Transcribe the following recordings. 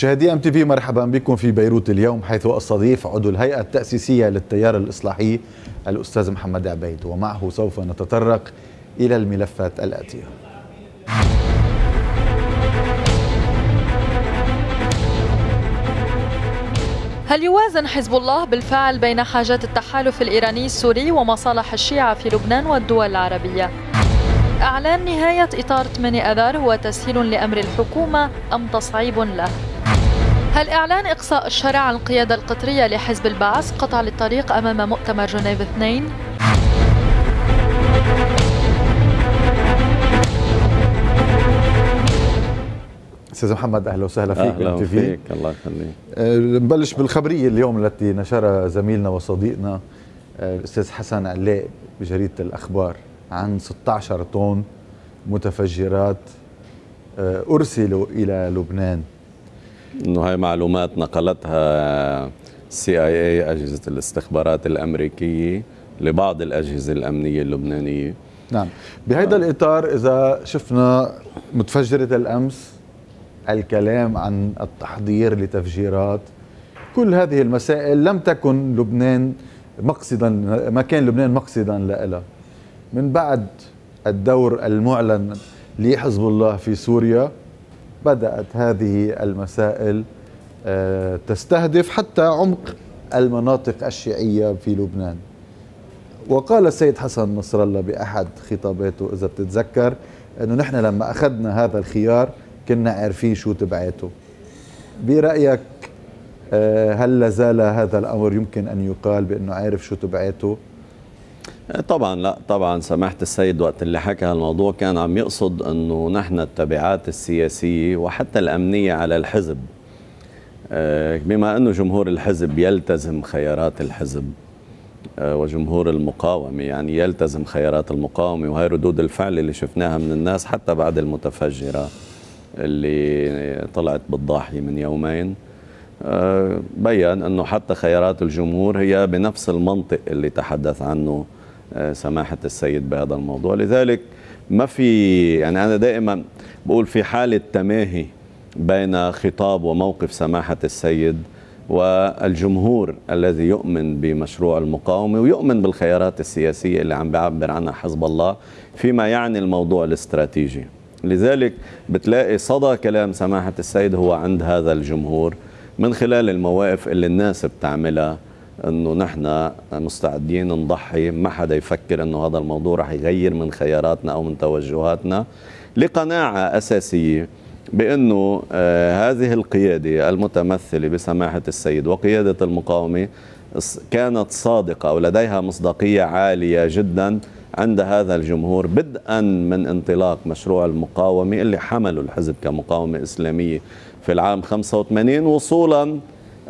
مشاهدي ام تي في مرحبا بكم في بيروت اليوم حيث استضيف عضو الهيئة التأسيسية للتيار الإصلاحي الأستاذ محمد عبيد ومعه سوف نتطرق إلى الملفات الآتية. هل يوازن حزب الله بالفعل بين حاجات التحالف الإيراني السوري ومصالح الشيعة في لبنان والدول العربية؟ إعلان نهاية إطار 8 أذار هو تسهيل لأمر الحكومة أم تصعيب له؟ هل إعلان إقصاء الشرع عن القيادة القطرية لحزب البعث قطع للطريق أمام مؤتمر جنيف اثنين؟ أستاذ محمد أهلا وسهلا فيك أهلا فيك الله يخليك. أه نبلش بالخبرية اليوم التي نشرها زميلنا وصديقنا أه الأستاذ حسن علاء بجريدة الأخبار عن 16 طن متفجرات أه أرسلوا إلى لبنان. إنه هاي معلومات نقلتها سي اي اي أجهزة الاستخبارات الأمريكية لبعض الأجهزة الأمنية اللبنانية. نعم. بهذا الإطار إذا شفنا متفجرة الأمس الكلام عن التحضير لتفجيرات كل هذه المسائل لم تكن لبنان مقصدا ما كان لبنان مقصدا لها من بعد الدور المعلن لحزب الله في سوريا بدأت هذه المسائل تستهدف حتى عمق المناطق الشيعية في لبنان. وقال السيد حسن نصر الله بأحد خطاباته إذا بتتذكر أنه نحن لما أخذنا هذا الخيار كنا عارفين شو تبعاته. برأيك هل لازال هذا الأمر يمكن أن يقال بأنه عارف شو تبعاته؟ طبعا لا طبعا سماحة السيد وقت اللي حكى هالموضوع كان عم يقصد أنه نحن التبعات السياسية وحتى الأمنية على الحزب. بما أنه جمهور الحزب يلتزم خيارات الحزب وجمهور المقاومة يعني يلتزم خيارات المقاومة وهي ردود الفعل اللي شفناها من الناس حتى بعد المتفجرة اللي طلعت بالضاحية من يومين. بيان أنه حتى خيارات الجمهور هي بنفس المنطق اللي تحدث عنه سماحة السيد بهذا الموضوع. لذلك ما في يعني أنا دائما بقول في حالة تماهي بين خطاب وموقف سماحة السيد والجمهور الذي يؤمن بمشروع المقاومة ويؤمن بالخيارات السياسية اللي عم بيعبر عنها حزب الله فيما يعني الموضوع الاستراتيجي. لذلك بتلاقي صدى كلام سماحة السيد هو عند هذا الجمهور من خلال المواقف اللي الناس بتعملها إنه نحن مستعدين نضحي ما حدا يفكر إنه هذا الموضوع رح يغير من خياراتنا أو من توجهاتنا. لقناعة أساسية بإنه آه هذه القيادة المتمثلة بسماحة السيد وقيادة المقاومة كانت صادقة أو لديها مصداقية عالية جدا عند هذا الجمهور بدءا من انطلاق مشروع المقاومة اللي حمله الحزب كمقاومة إسلامية في العام 85 وصولا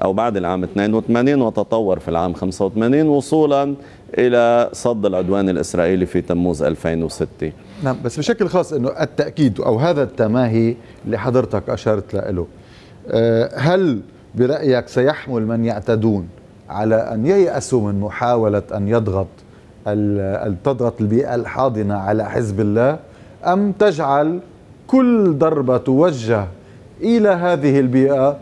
أو بعد العام 82 وتطور في العام 85 وصولا إلى صد العدوان الإسرائيلي في تموز 2006 نعم بس بشكل خاص إنه التأكيد أو هذا التماهي اللي حضرتك اشرت له هل برأيك سيحمل من يعتدون على أن ييأسوا من محاولة أن يضغط تضغط البيئة الحاضنة على حزب الله؟ أم تجعل كل ضربة توجه إلى هذه البيئة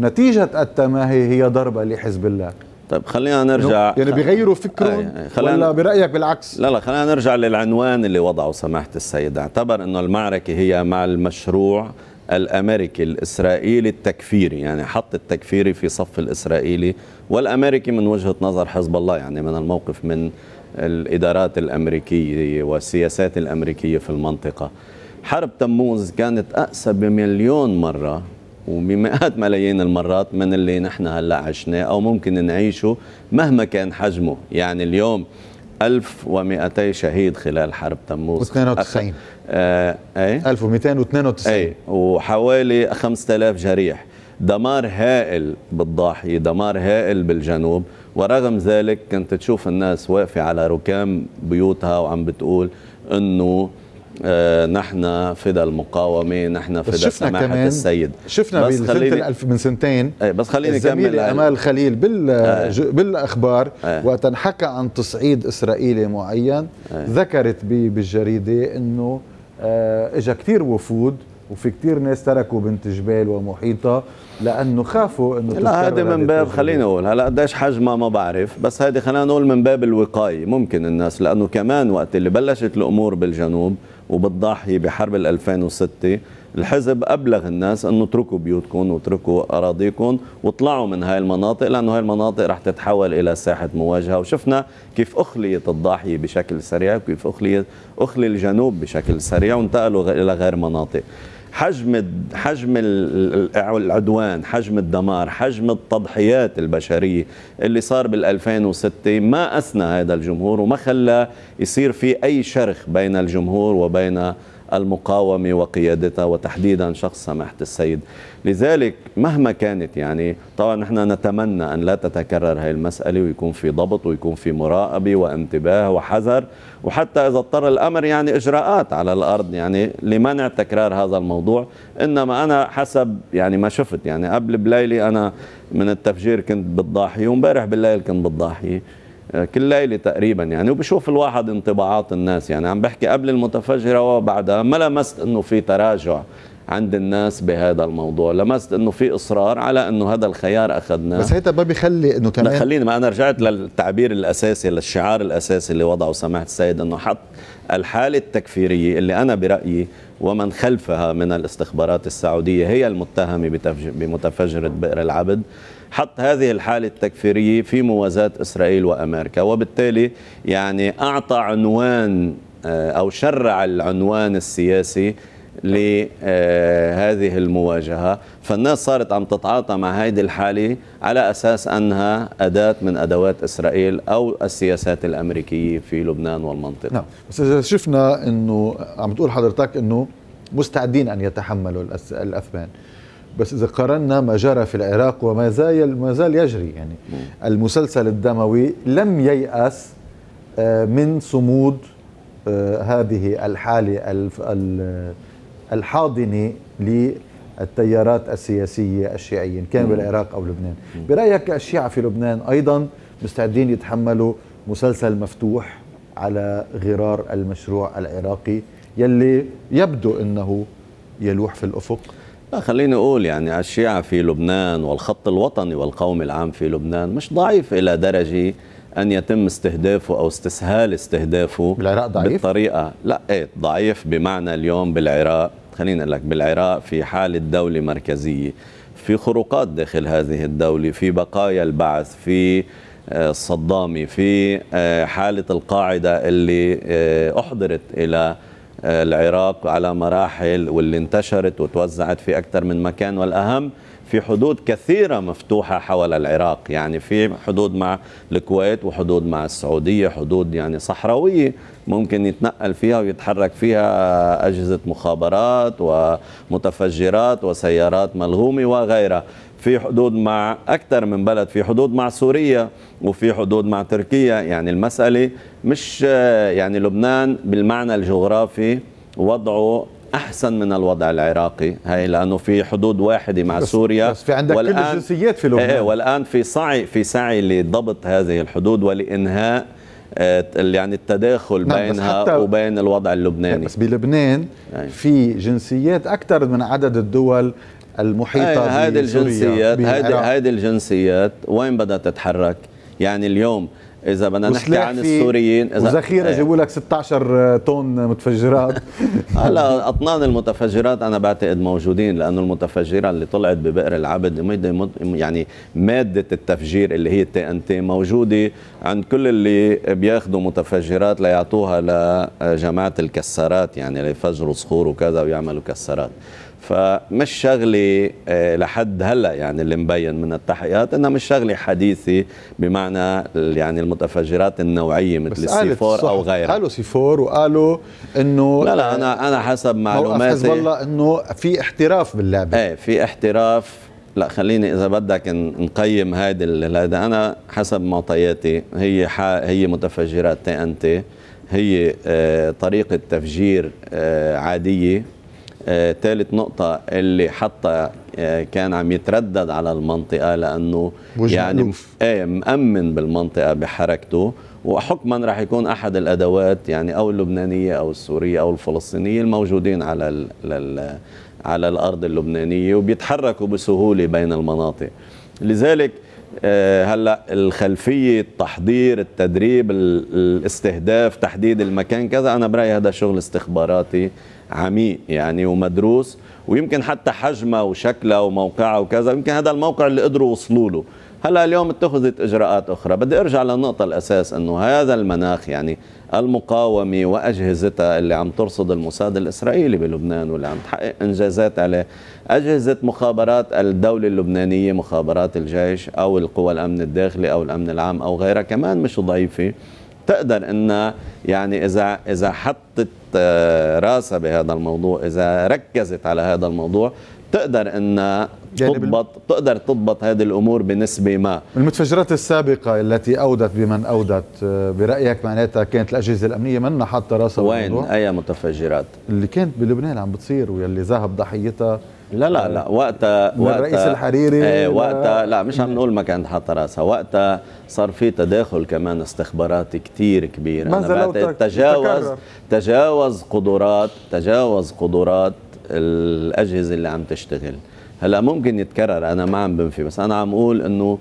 نتيجة التماهي هي ضربة لحزب الله. طيب خلينا نرجع. يعني بيغيروا فكرهم ولا برأيك بالعكس؟ لا لا خلينا نرجع للعنوان اللي وضعه سماحة السيد اعتبر إنه المعركة هي مع المشروع الأمريكي الإسرائيلي التكفيري يعني حط التكفيري في صف الإسرائيلي والأمريكي من وجهة نظر حزب الله يعني من الموقف من الإدارات الأمريكية والسياسات الأمريكية في المنطقة. حرب تموز كانت أقسى بمليون مرة وبمئات ملايين المرات من اللي نحن هلأ عشناه أو ممكن نعيشه مهما كان حجمه. يعني اليوم 1200 شهيد خلال حرب تموز. و92 آه إيه؟ 1292 إيه وحوالي 5000 جريح. دمار هائل بالضاحيه دمار هائل بالجنوب. ورغم ذلك كنت تشوف الناس واقفة على ركام بيوتها وعم بتقول إنه آه نحن فدا المقاومة نحن فدا سماحة كمان السيد. شفنا بس خليني من سنتين. إيه بس خليني كمل أمال خليل بال آه. بالأخبار آه. وقت انحكى عن تصعيد إسرائيلي معين. آه. ذكرت بالجريدة إنه آه اجى كثير وفود وفي كتير ناس تركوا بنت جبال ومحيطها لأنه خافوا إنه لا هذه من باب خليني أقول هلا قديش حجمها ما بعرف بس هذه خلينا نقول من باب الوقاية ممكن الناس لأنه كمان وقت اللي بلشت الأمور بالجنوب وبالضاحيه بحرب ال 2006 الحزب أبلغ الناس أنه اتركوا بيوتكم واتركوا اراضيكم واطلعوا من هاي المناطق لأنه هاي المناطق رح تتحول إلى ساحة مواجهة. وشفنا كيف أخليت الضاحيه بشكل سريع وكيف اخليت أخلي الجنوب بشكل سريع وانتقلوا إلى غير مناطق. حجم حجم العدوان حجم الدمار حجم التضحيات البشرية اللي صار بال 2006 ما أثنى هذا الجمهور وما خلى يصير في أي شرخ بين الجمهور وبين المقاومة وقيادتها وتحديدا شخص سماحة السيد. لذلك مهما كانت يعني طبعا نحن نتمنى أن لا تتكرر هذه المسألة ويكون في ضبط ويكون في مراقبة وانتباه وحذر وحتى إذا اضطر الأمر يعني إجراءات على الأرض يعني لمنع تكرار هذا الموضوع. إنما أنا حسب يعني ما شفت يعني قبل بليلي أنا من التفجير كنت بالضاحية وإمبارح بالليل كنت بالضاحية كل ليلة تقريبا يعني وبشوف الواحد انطباعات الناس يعني عم بحكي قبل المتفجرة وبعدها ما لمست إنه في تراجع عند الناس بهذا الموضوع. لمست إنه في إصرار على إنه هذا الخيار أخذناه. بس هيدا ما بيخلي إنه كمان خليني ما أنا رجعت للتعبير الأساسي للشعار الأساسي اللي وضعه سماحة السيد إنه حط الحالة التكفيرية اللي أنا برأيي ومن خلفها من الاستخبارات السعودية هي المتهمة بمتفجرة بئر العبد. حط هذه الحالة التكفيرية في موازاة إسرائيل وأمريكا وبالتالي يعني أعطى عنوان آه، أو شرع العنوان السياسي لهذه المواجهة فالناس صارت عم تتعاطى مع هذه الحالة على أساس أنها أداة من أدوات إسرائيل أو السياسات الأمريكية في لبنان والمنطقة. نعم. بس إذا شفنا أنه عم تقول حضرتك أنه مستعدين أن يتحملوا الأثمان. بس إذا قارنا ما جرى في العراق وما زال ما زال يجري يعني المسلسل الدموي لم ييأس آه، من صمود آه، هذه الحالة الحاضنه للتيارات السياسية الشيعية كان بالعراق أو لبنان. برأيك الشيعة في لبنان أيضا مستعدين يتحملوا مسلسل مفتوح على غرار المشروع العراقي يلي يبدو إنه يلوح في الأفق؟ لا خليني أقول يعني الشيعة في لبنان والخط الوطني والقومي العام في لبنان مش ضعيف إلى درجة أن يتم استهدافه أو استسهال استهدافه بالعراق ضعيف؟ بالطريقة. لا إيه ضعيف بمعنى اليوم بالعراق. خليني أقول لك بالعراق في حاله دوله مركزية في خروقات داخل هذه الدولة في بقايا البعث في آه، صدامي في آه، حالة القاعدة اللي آه، أحضرت إلى العراق على مراحل واللي انتشرت وتوزعت في أكثر من مكان والأهم في حدود كثيرة مفتوحة حول العراق يعني في حدود مع الكويت وحدود مع السعودية حدود يعني صحراوية ممكن يتنقل فيها ويتحرك فيها أجهزة مخابرات ومتفجرات وسيارات ملغومة وغيرها. في حدود مع أكثر من بلد في حدود مع سوريا وفي حدود مع تركيا. يعني المسألة مش يعني لبنان بالمعنى الجغرافي وضعه أحسن من الوضع العراقي هي لأنه في حدود واحدة مع بس سوريا. بس في عندك كل الجنسيات في لبنان إيه والآن في سعي في سعي لضبط هذه الحدود ولإنهاء آه، يعني التداخل نعم بينها وبين الوضع اللبناني. بس بلبنان أي. في جنسيات أكثر من عدد الدول المحيطة هذه الجنسيات هذه الجنسيات وين بدها تتحرك؟ يعني اليوم إذا بدنا نحكي عن السوريين اذا وذخيره إيه. جابوا لك 16 طن متفجرات. هلا أطنان المتفجرات أنا بعتقد موجودين لأنه المتفجرة اللي طلعت ببئر العبد يعني مادة التفجير اللي هي ال TNT موجودة عند كل اللي بياخذوا متفجرات ليعطوها لجماعة الكسارات يعني ليفجروا صخور وكذا ويعملوا كسارات فمش شغله آه، لحد هلا يعني اللي مبين من التحقيقات انها مش شغله حديثه بمعنى يعني المتفجرات النوعية مثل ال C 4 أو غيرها. قالوا C 4 وقالوا إنه لا لا أنا أنا حسب معلوماتي. حزب الله إنه في احتراف باللعبة. إيه في احتراف. لا خليني إذا بدك نقيم هذا هذا أنا حسب معطياتي هي هي متفجرات تي إن تي هي آه، طريقة تفجير آه، عادية. ثالث آه نقطة اللي حتى آه كان عم يتردد على المنطقة لأنه يعني إيه مأمن بالمنطقة بحركته. وحكما راح يكون أحد الأدوات يعني أو اللبنانية أو السورية أو الفلسطينية الموجودين على على الأرض اللبنانية وبيتحركوا بسهولة بين المناطق. لذلك آه، هلأ الخلفية التحضير التدريب الاستهداف تحديد المكان كذا أنا برأيي هذا شغل استخباراتي عميق يعني ومدروس ويمكن حتى حجمه وشكله وموقعه وكذا. يمكن هذا الموقع اللي قدروا يوصلوا له. هلا اليوم اتخذت إجراءات أخرى. بدي أرجع للنقطة الأساس إنه هذا المناخ يعني المقاومة وأجهزتها اللي عم ترصد الموساد الإسرائيلي بلبنان واللي عم تحقق إنجازات عليه أجهزة مخابرات الدولة اللبنانية مخابرات الجيش أو القوى الأمن الداخلي أو الأمن العام أو غيرها كمان مش ضعيفة. تقدر انها يعني إذا إذا حطت آه، راسها بهذا الموضوع إذا ركزت على هذا الموضوع تقدر انها تضبط. تقدر تضبط هذه الأمور بنسبة ما. المتفجرات السابقة التي أودت بمن أودت آه، برأيك معناتها كانت الأجهزة الأمنية منها حاطة راسها وين؟ أي متفجرات؟ اللي كانت بلبنان عم بتصير واللي ذهب ضحيتها. لا لا لا. وقتها وقتها الرئيس الحريري إيه وقتها لا مش عم نقول ما كانت حاطه راسها. وقتها صار في تداخل كمان استخباراتي كثير كبير لو تجاوز تجاوز قدرات تجاوز قدرات الأجهزة اللي عم تشتغل. هلأ ممكن يتكرر. أنا ما عم بنفي بس أنا عم أقول إنه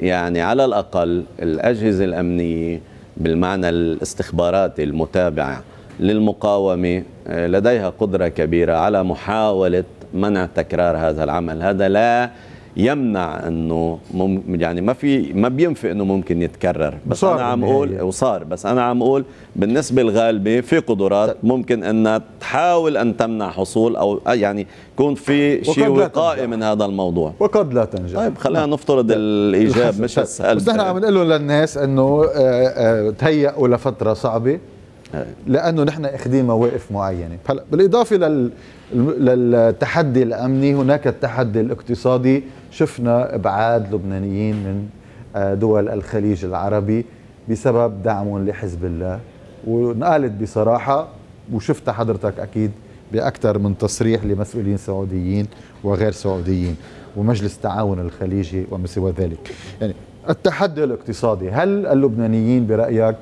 يعني على الأقل الأجهزة الأمنية بالمعنى الاستخباراتي المتابعة للمقاومة آه، لديها قدرة كبيرة على محاولة منع تكرار هذا العمل. هذا لا يمنع إنه مم يعني ما في ما بينفي إنه ممكن يتكرر. بس أنا عم أقول وصار. بس أنا عم أقول بالنسبة الغالبه في قدرات. ممكن إنها تحاول أن تمنع حصول أو يعني يكون في شيء وقائي من هذا الموضوع. وقد لا تنجح. طيب خلينا نفترض الإيجاب مش السؤال بس نحن عم نقول للناس إنه آه، آه، تهيئوا لفترة صعبة. لأنه نحن اخذين مواقف معينة. هلا بالإضافة لل للتحدي الأمني هناك التحدي الاقتصادي. شفنا إبعاد لبنانيين من آه، دول الخليج العربي بسبب دعمهم لحزب الله. ونقالت بصراحة وشفت حضرتك أكيد بأكثر من تصريح لمسؤولين سعوديين وغير سعوديين ومجلس التعاون الخليجي وما سوى ذلك. يعني التحدي الاقتصادي هل اللبنانيين برأيك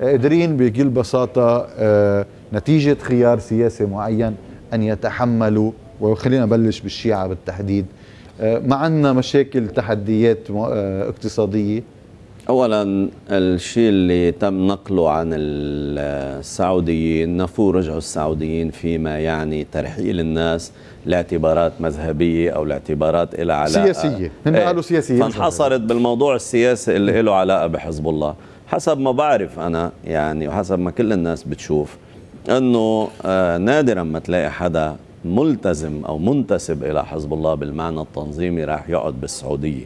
قادرين بكل بساطة آه، نتيجة خيار سياسي معين أن يتحملوا وخلينا نبلش بالشيعة بالتحديد. آه، ما عندنا مشاكل تحديات آه، اقتصادية؟ اولا الشيء اللي تم نقله عن السعوديين نفوا رجعوا السعوديين فيما يعني ترحيل الناس لاعتبارات مذهبية أو لاعتبارات لها علاقة. سياسية. هم قالوا سياسية. فانحصرت بالموضوع السياسي اللي له علاقة بحزب الله. حسب ما بعرف أنا يعني وحسب ما كل الناس بتشوف إنه آه، نادرا ما تلاقي حدا ملتزم أو منتسب إلى حزب الله بالمعنى التنظيمي راح يقعد بالسعودية.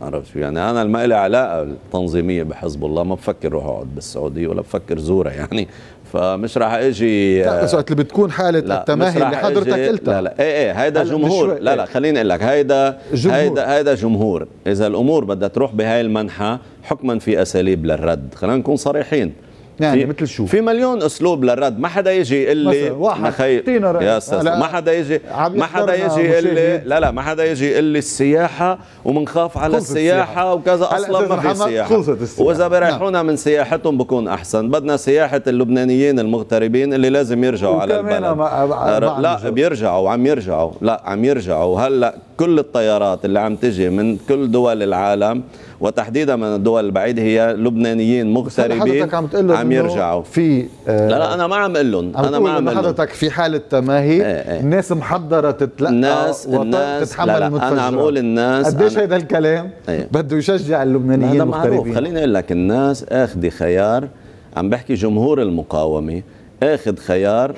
عرفت؟ يعني أنا ما لي علاقة تنظيمية بحزب الله ما بفكر روح أقعد بالسعودية ولا بفكر زورها يعني. فمش راح إجي لا بس وقت اللي بتكون حالة التماهي اللي حضرتك قلتها. لا لا إيه إيه هيدا جمهور. لا لا خليني أقول لك هيدا جمهور. هيدا هيدا جمهور. إذا الأمور بدها تروح بهاي المنحى حكما في أساليب للرد. خلينا نكون صريحين. يعني مثل شو؟ في مليون أسلوب للرد. ما حدا يجي يقول لي واحد يا أستاذ ما حدا يجي ما حدا يجي يقول لي لا لا ما حدا يجي يقول لي السياحة ومنخاف على السياحة. وكذا. أصلا ما في سياحة. وإذا بيريحونا نعم. من سياحتهم بكون أحسن. بدنا سياحة اللبنانيين المغتربين اللي لازم يرجعوا على البلد. لا بيرجعوا وعم يرجعوا. لا عم يرجعوا. هلأ كل الطيارات اللي عم تجي من كل دول العالم وتحديدا من الدول البعيدة هي لبنانيين مغتربين عم, تقول عم يرجعوا. في آه لا لا أنا ما عم أقول لهم أنا ما عم حضرتك في حالة تماهي إيه إيه. الناس محضرة تتلقى الناس الناس تتحمل لا لا أنا عم أقول الناس قديش هذا الكلام؟ إيه. بده يشجع اللبنانيين المغتربين. خليني أقول لك الناس آخذ خيار عم بحكي جمهور المقاومة آخذ خيار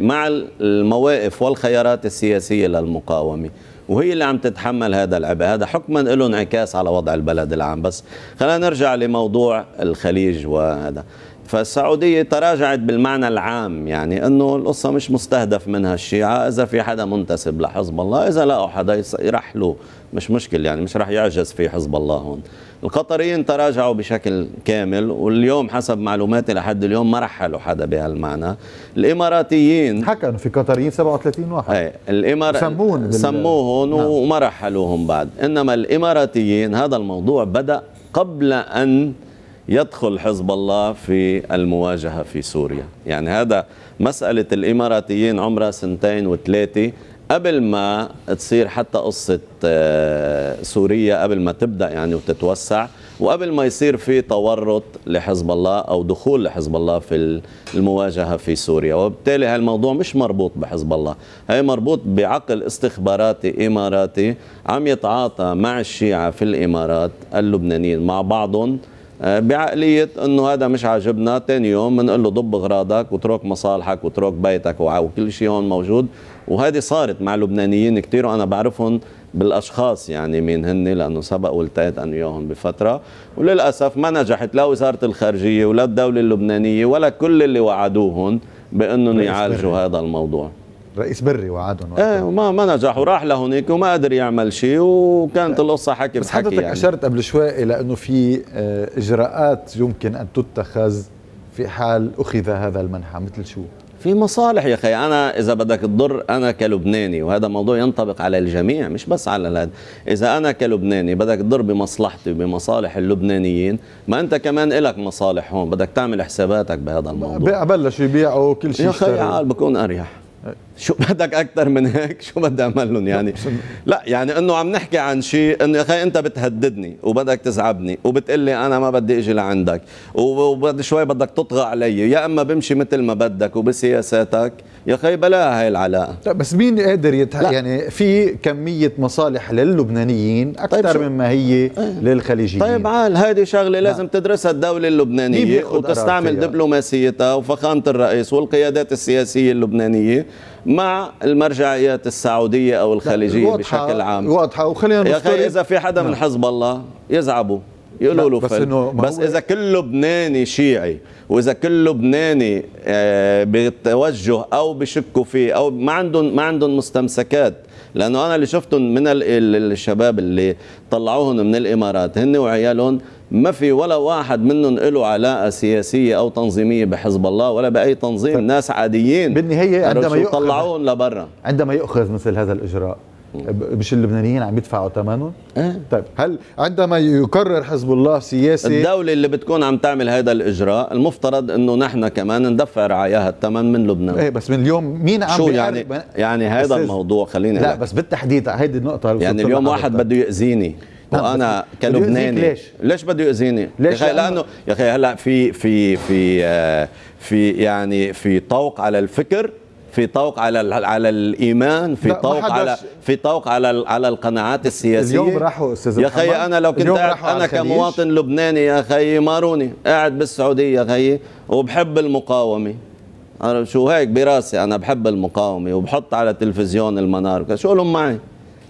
مع المواقف والخيارات السياسية للمقاومة. وهي اللي عم تتحمل هذا العبء. هذا حكما له انعكاس على وضع البلد العام. بس خلينا نرجع لموضوع الخليج وهذا. فالسعودية تراجعت بالمعنى العام يعني أنه القصة مش مستهدف منها الشيعة إذا في حدا منتسب لحزب الله إذا لقوا حدا يرحلوا. مش مشكل يعني مش رح يعجز في حزب الله هون. القطريين تراجعوا بشكل كامل واليوم حسب معلوماتي لحد اليوم ما رحلوا حدا بهالمعنى. الإماراتيين حكى انه في قطريين 37 واحد. إيه الامار سموهم سموهم نعم. وما رحلوهم بعد. إنما الإماراتيين هذا الموضوع بدأ قبل أن يدخل حزب الله في المواجهة في سوريا. يعني هذا مسألة الإماراتيين عمرها سنتين وثلاثة. قبل ما تصير حتى قصة آه، سوريا قبل ما تبدأ يعني وتتوسع وقبل ما يصير في تورط لحزب الله أو دخول لحزب الله في المواجهة في سوريا. وبالتالي هالموضوع مش مربوط بحزب الله. هي مربوط بعقل استخباراتي إماراتي عم يتعاطى مع الشيعة في الإمارات اللبنانيين مع بعضهم آه، بعقلية إنه هذا مش عاجبنا. ثاني يوم بنقول له ضب اغراضك واترك مصالحك واترك بيتك وكل شيء هون موجود. وهذه صارت مع لبنانيين كثير وأنا بعرفهم بالأشخاص يعني مين هن لأنه سبق والتقيت أنا وياهم بفترة وللأسف ما نجحت لا وزارة الخارجية ولا الدولة اللبنانية ولا كل اللي وعدوهم بأنهم يعالجوا هذا الموضوع رئيس بري وعدهم إيه وما ما نجح وراح لهونيك وما قدر يعمل شيء وكانت القصة حكي بس حضرتك يعني. أشرت قبل شوي إلى إنه في آه، إجراءات يمكن أن تتخذ في حال أخذ هذا المنحى مثل شو؟ في مصالح يا أخي. أنا إذا بدك تضر أنا كلبناني وهذا موضوع ينطبق على الجميع مش بس على هذا إذا أنا كلبناني بدك تضر بمصلحتي وبمصالح اللبنانيين ما أنت كمان لك مصالح هون. بدك تعمل حساباتك بهذا الموضوع. بلشوا يبيعوا كل شيء يا أخي بكون أريح. شو بدك أكثر من هيك؟ شو بدي اعمل لهم يعني؟ لا يعني إنه عم نحكي عن شيء إنه يا أخي أنت بتهددني وبدك تزعبني وبتقول لي أنا ما بدي أجي لعندك وبعد شوي بدك تطغى علي. يا إما بمشي مثل ما بدك وبسياساتك. يا أخي بلاها هاي العلاقة. طيب بس مين قادر يتح... يعني في كمية مصالح للبنانيين أكثر طيب مما هي إيه؟ للخليجيين. طيب عال هذه شغلة لازم تدرسها الدولة اللبنانية وتستعمل دبلوماسيتها وفخامة الرئيس والقيادات السياسية اللبنانية. مع المرجعيات السعودية أو الخليجية بشكل عام. واضحة. وخلينا يا أخي إذا في حدا من نعم. حزب الله يزعبوا يقولوا له بس, إنه بس إذا كل لبناني شيعي وإذا كل لبناني آه، بتوجه أو بشكوا فيه أو ما عندهم ما عندهم مستمسكات لأنه أنا اللي شفتهم من الشباب اللي طلعوهم من الإمارات. هن وعيالهم ما في ولا واحد منهم له علاقة سياسية أو تنظيمية بحزب الله ولا بأي تنظيم. ناس عاديين. بالنهاية عندما يؤخذ طلعوهم لبرا. عندما يؤخذ مثل هذا الإجراء مش اللبنانيين عم يدفعوا ثمنهم؟ إيه طيب هل عندما يقرر حزب الله سياسي الدولة اللي بتكون عم تعمل هذا الإجراء المفترض إنه نحن كمان ندفع رعاياها الثمن من لبنان إيه بس من اليوم مين عم شو يعني يعني هذا الموضوع خليني لا بس بالتحديد هيدي النقطة يعني اليوم واحد بده يأذيني وأنا كلبناني ليش؟ ليش بده يأذيني؟ ليش؟ يا لأنه يا أخي هلأ في في في آه، في يعني في طوق على الفكر في طوق على على الإيمان في طوق على في طوق على على القناعات السياسية. اليوم راحوا أستاذ يا خي أنا لو كنت أنا كمواطن لبناني يا خي ماروني قاعد بالسعودية يا خي وبحب المقاومة. أنا شو هيك براسي؟ أنا بحب المقاومة وبحط على تلفزيون المنار شو لهم معي؟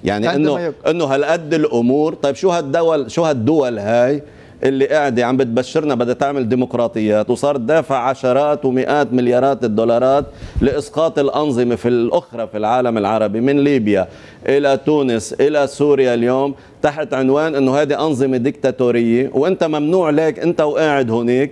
يعني انه إنه هالقد الأمور طيب شو هالدول شو هالدول هاي اللي قاعدة عم بتبشرنا بدها تعمل ديمقراطيات وصار دافع عشرات ومئات مليارات الدولارات لإسقاط الأنظمة في الأخرى في العالم العربي من ليبيا إلى تونس إلى سوريا اليوم تحت عنوان أنه هذه أنظمة ديكتاتورية وأنت ممنوع لك أنت وقاعد هناك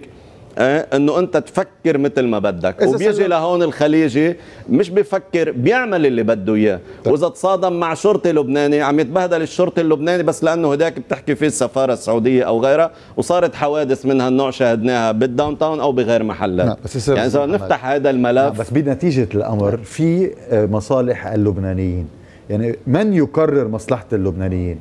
إنه أنت تفكر مثل ما بدك. وبيجي لهون الخليجي مش بفكر بيعمل اللي بده إياه. طيب. وإذا تصادم مع شرطي لبناني عم يتبهدل الشرطي اللبناني بس لأنه هداك بتحكي فيه السفارة السعودية أو غيرها وصارت حوادث من هالنوع شاهدناها بال downtown أو بغير محلات. نعم بس يعني إذا نفتح هذا الملف. نعم بس بنتيجة الأمر في آه، مصالح اللبنانيين. يعني من يقرر مصلحة اللبنانيين؟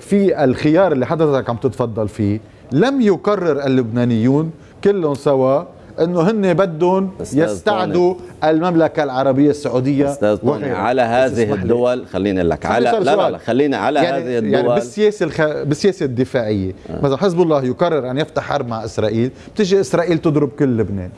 في الخيار اللي حضرتك عم تتفضل فيه لم يقرر اللبنانيون كلهم سوا انه هن بدهم يستعدوا المملكة العربية السعودية أستاذ على هذه الدول خليني لك على لا, لا لا خلينا على يعني هذه يعني الدول. يعني بالسياسة الخ... بالسياسة الدفاعية. آه. مثلا حزب الله يقرر أن يفتح حرب مع إسرائيل بتيجي إسرائيل تضرب كل لبنان.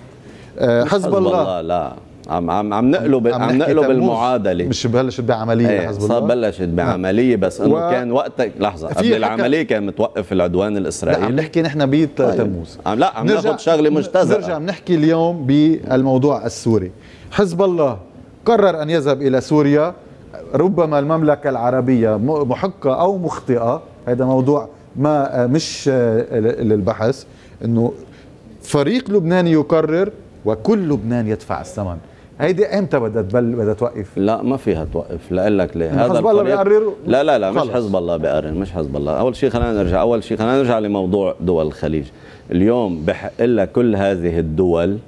آه حزب, حزب الله, الله لا. عم عم عم نقلب عم, عم نقلب المعادلة. مش بلشت بعملية إيه حزب الله بلشت نعم. بعملية بس إنه و... كان وقتها لحظة قبل العملية كان متوقف العدوان الإسرائيلي. لا عم نحكي نحن بتموز طيب. لا عم ناخذ شغلة مجتزأة. نرجع بنحكي اليوم بالموضوع السوري. حزب الله قرر أن يذهب إلى سوريا ربما المملكة العربية محقة أو مخطئة. هذا موضوع ما مش للبحث. إنه فريق لبناني يقرر وكل لبنان يدفع الثمن. هيدي إمتى بدها تبل بدها توقف؟ لا ما فيها توقف. لاقول لك ليه؟ هذا حزب الله بيقرر؟ لا لا لا مش. حزب الله بيقرر مش حزب الله. أول شيء خلينا نرجع أول شيء خلينا نرجع لموضوع دول الخليج. اليوم بحق لها كل هذه الدول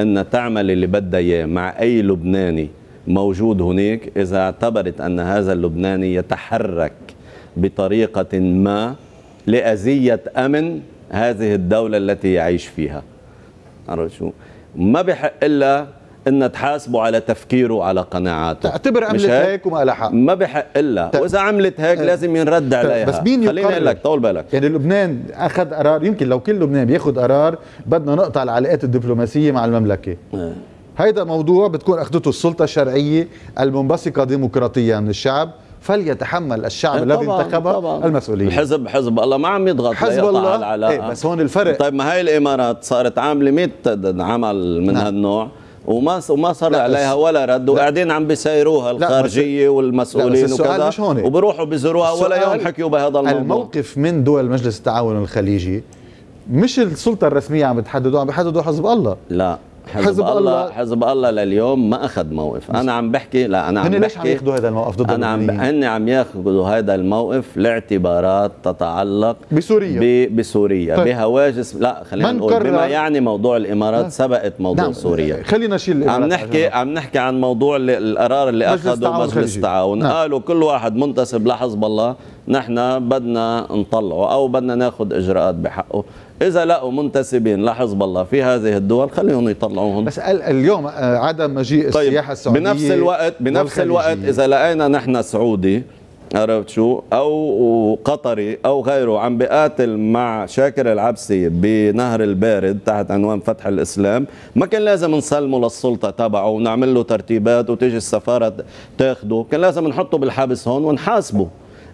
إن تعمل اللي بدها إياه مع أي لبناني موجود هناك. إذا اعتبرت أن هذا اللبناني يتحرك بطريقة ما لأذية أمن هذه الدولة التي يعيش فيها. عرفت شو؟ ما بحق إلا إن تحاسبه على تفكيره وعلى قناعاته تعتبر عملت هيك وما لها حق ما بحق إلا طيب. وإذا عملت هيك طيب. لازم ينرد عليها بس مين خليني؟ أقول لك طول بالك يعني لبنان أخذ قرار يمكن لو كل لبنان بياخذ قرار بدنا نقطع العلاقات الدبلوماسية مع المملكة إيه. هيدا موضوع بتكون أخذته السلطة الشرعية المنبثقة ديمقراطيا من الشعب فليتحمل الشعب إيه الذي طبعاً، انتخب طبعاً. المسؤولية الحزب حزب الله ما عم يضغط حزب الله العلاقه إيه بس هون الفرق طيب ما هاي الإمارات صارت عاملة 100 عمل من نعم. هالنوع وما وما صار عليها ولا رد. وقاعدين عم بيسيروها الخارجية والمسؤولين وكذا مش هون. وبروحوا بيزوروها ولا يوم حكيوا بهذا الموضوع. الموقف من دول مجلس التعاون الخليجي مش السلطة الرسمية عم بتحدده عم بحدده حزب الله. لا. حزب, حزب الله, الله- حزب الله لليوم ما أخذ موقف أنا عم بحكي لا أنا عم بحكي ليش عم يأخذوا هذا الموقف ضد أنا عم؟ هن عم يأخذوا هذا الموقف لاعتبارات تتعلق بسوريا. ب... بسوريا طيب. بهواجس لا خلينا نقول بما قرر- يعني موضوع الإمارات آه. سبقت موضوع نعم سوريا خلينا نشيل عم نحكي عم نحكي عن موضوع اللي القرار اللي أخذه مجلس. التعاون نعم. قالوا كل واحد منتسب لحزب الله نحن بدنا نطلعه أو بدنا ناخذ إجراءات بحقه إذا لقوا منتسبين لحزب الله. في هذه الدول خليهم يطلعوهم. بس ال- اليوم آه، عدم مجيء طيب السياحة السعودية بنفس الوقت بنفس الوقت. إذا لقينا نحن سعودي عرفت شو؟ أو قطري أو غيره عم بقاتل مع شاكر العبسي بنهر البارد تحت عنوان فتح الإسلام ما كان لازم نسلمه للسلطة تبعه ونعمل له ترتيبات وتيجي السفارة تاخده. كان لازم نحطه بالحبس هون ونحاسبه.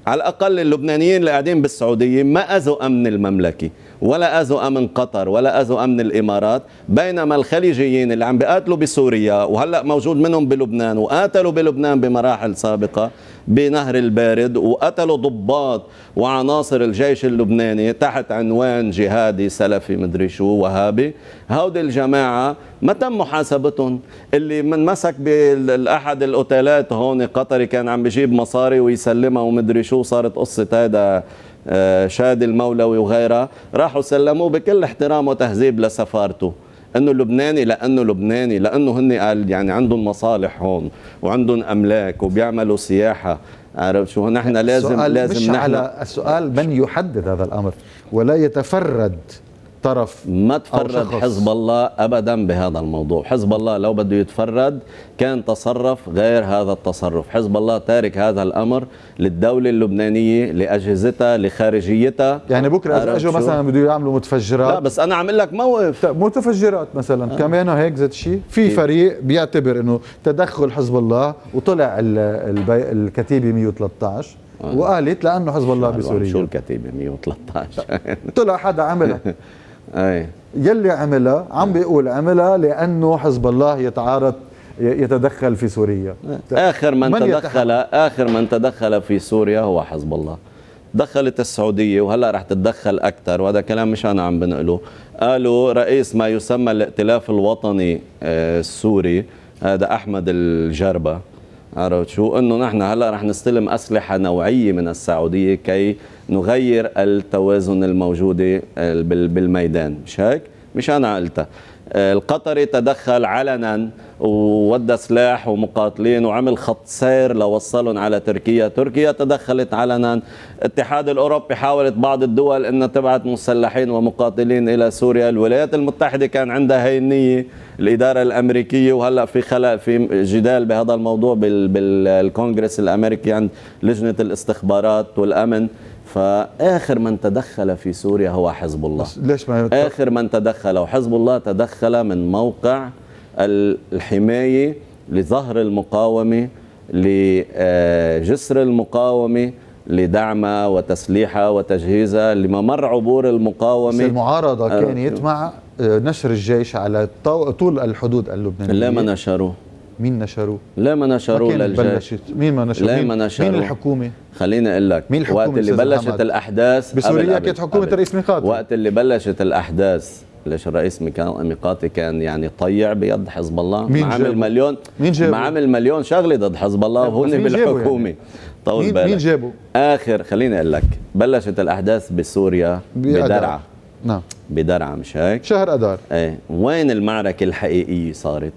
على الأقل اللبنانيين اللي قاعدين بالسعودية ما أذوا أمن المملكة. ولا أذوا امن قطر ولا أذوا امن الإمارات بينما الخليجيين اللي عم بيقاتلوا بسوريا وهلأ موجود منهم بلبنان وقاتلوا بلبنان بمراحل سابقة بنهر البارد وقتلوا ضباط وعناصر الجيش اللبناني تحت عنوان جهادي سلفي مدري شو وهابي. هودي الجماعة ما تم محاسبتهم. اللي من مسك باحد الأوتيلات هون قطري كان عم بجيب مصاري ويسلمها ومدري شو صارت هيدا آه، شادي المولوي وغيرها راحوا سلموه بكل احترام وتهذيب لسفارته. إنه لبناني لأنه لبناني لأنه هن قال يعني عندهم مصالح هون وعندهم أملاك وبيعملوا سياحة. عرفت شو؟ نحن لازم السؤال لازم مش نحن على السؤال من يحدد هذا الأمر ولا يتفرد طرف ما تفرد. حزب الله ابدا بهذا الموضوع حزب الله لو بده يتفرد كان تصرف غير هذا التصرف حزب الله تارك هذا الأمر للدولة اللبنانية لأجهزتها لخارجيتها يعني بكرة إذا إجوا شو؟ مثلا بده يعملوا متفجرات لا بس أنا عم لك موقف طيب، متفجرات مثلا آه. كمان هيك ذات الشيء في فريق بيعتبر إنه تدخل حزب الله وطلع. الكتيبة 113 آه. وقالت لأنه حزب الله شو بسوريا الكتيبة 113 طلع حدا عملها أي. يلي عملها عم بيقول عملها لأنه حزب الله يتعارض يتدخل في سوريا. آخر من, من تدخل آخر من تدخل في سوريا هو حزب الله. دخلت السعودية وهلا رح تتدخل أكثر وهذا كلام مش أنا عم بنقله. قالوا رئيس ما يسمى الائتلاف الوطني آه، السوري هذا أحمد الجربة. عرفت شو؟ إنه نحن هلا رح نستلم أسلحة نوعية من السعودية كي نغير التوازن الموجوده بال- بالميدان مش هيك؟ مش أنا قلتها. القطري تدخل علنا وودى سلاح ومقاتلين وعمل خط سير لوصلهم على تركيا. تركيا تدخلت علنا. الاتحاد الأوروبي حاولت بعض الدول أن تبعث مسلحين ومقاتلين إلى سوريا. الولايات المتحدة كان عندها هي النية الإدارة الأمريكية وهلأ في خلق في جدال بهذا الموضوع بال- بالكونغرس الأمريكي عند لجنة الاستخبارات والأمن. فآخر من تدخل في سوريا هو حزب الله. ليش ما آخر من تدخل وحزب الله تدخل من موقع الحماية لظهر المقاومة لجسر المقاومة لدعمها وتسليحها وتجهيزها لممر عبور بس المقاومة المعارضة آه، كانت مع آه، نشر الجيش على طو- طول الحدود اللبنانية. لا ما نشروه. مين نشروه؟ لا ما نشروه للجيش مين ما نشروه؟ لا مين, ما نشروه. مين الحكومة؟ خليني أقول لك مين الحكومة وقت اللي بلشت محمد؟ الأحداث بسوريا كانت حكومة قبل. رئيس ميقات. وقت اللي بلشت الأحداث ليش الرئيس ميقاتي كان يعني طيع بيد حزب الله مين ما عمل جابه؟ مليون مين جابه؟ ما عمل مليون شغلة ضد حزب الله وهن جابه بالحكومة يعني؟ طول مين بالك مين جابه؟ آخر خليني أقول لك بلشت الأحداث بسوريا. بدرعا نعم بدرعا مش هيك؟ شهر اذار إيه وين المعركة الحقيقية صارت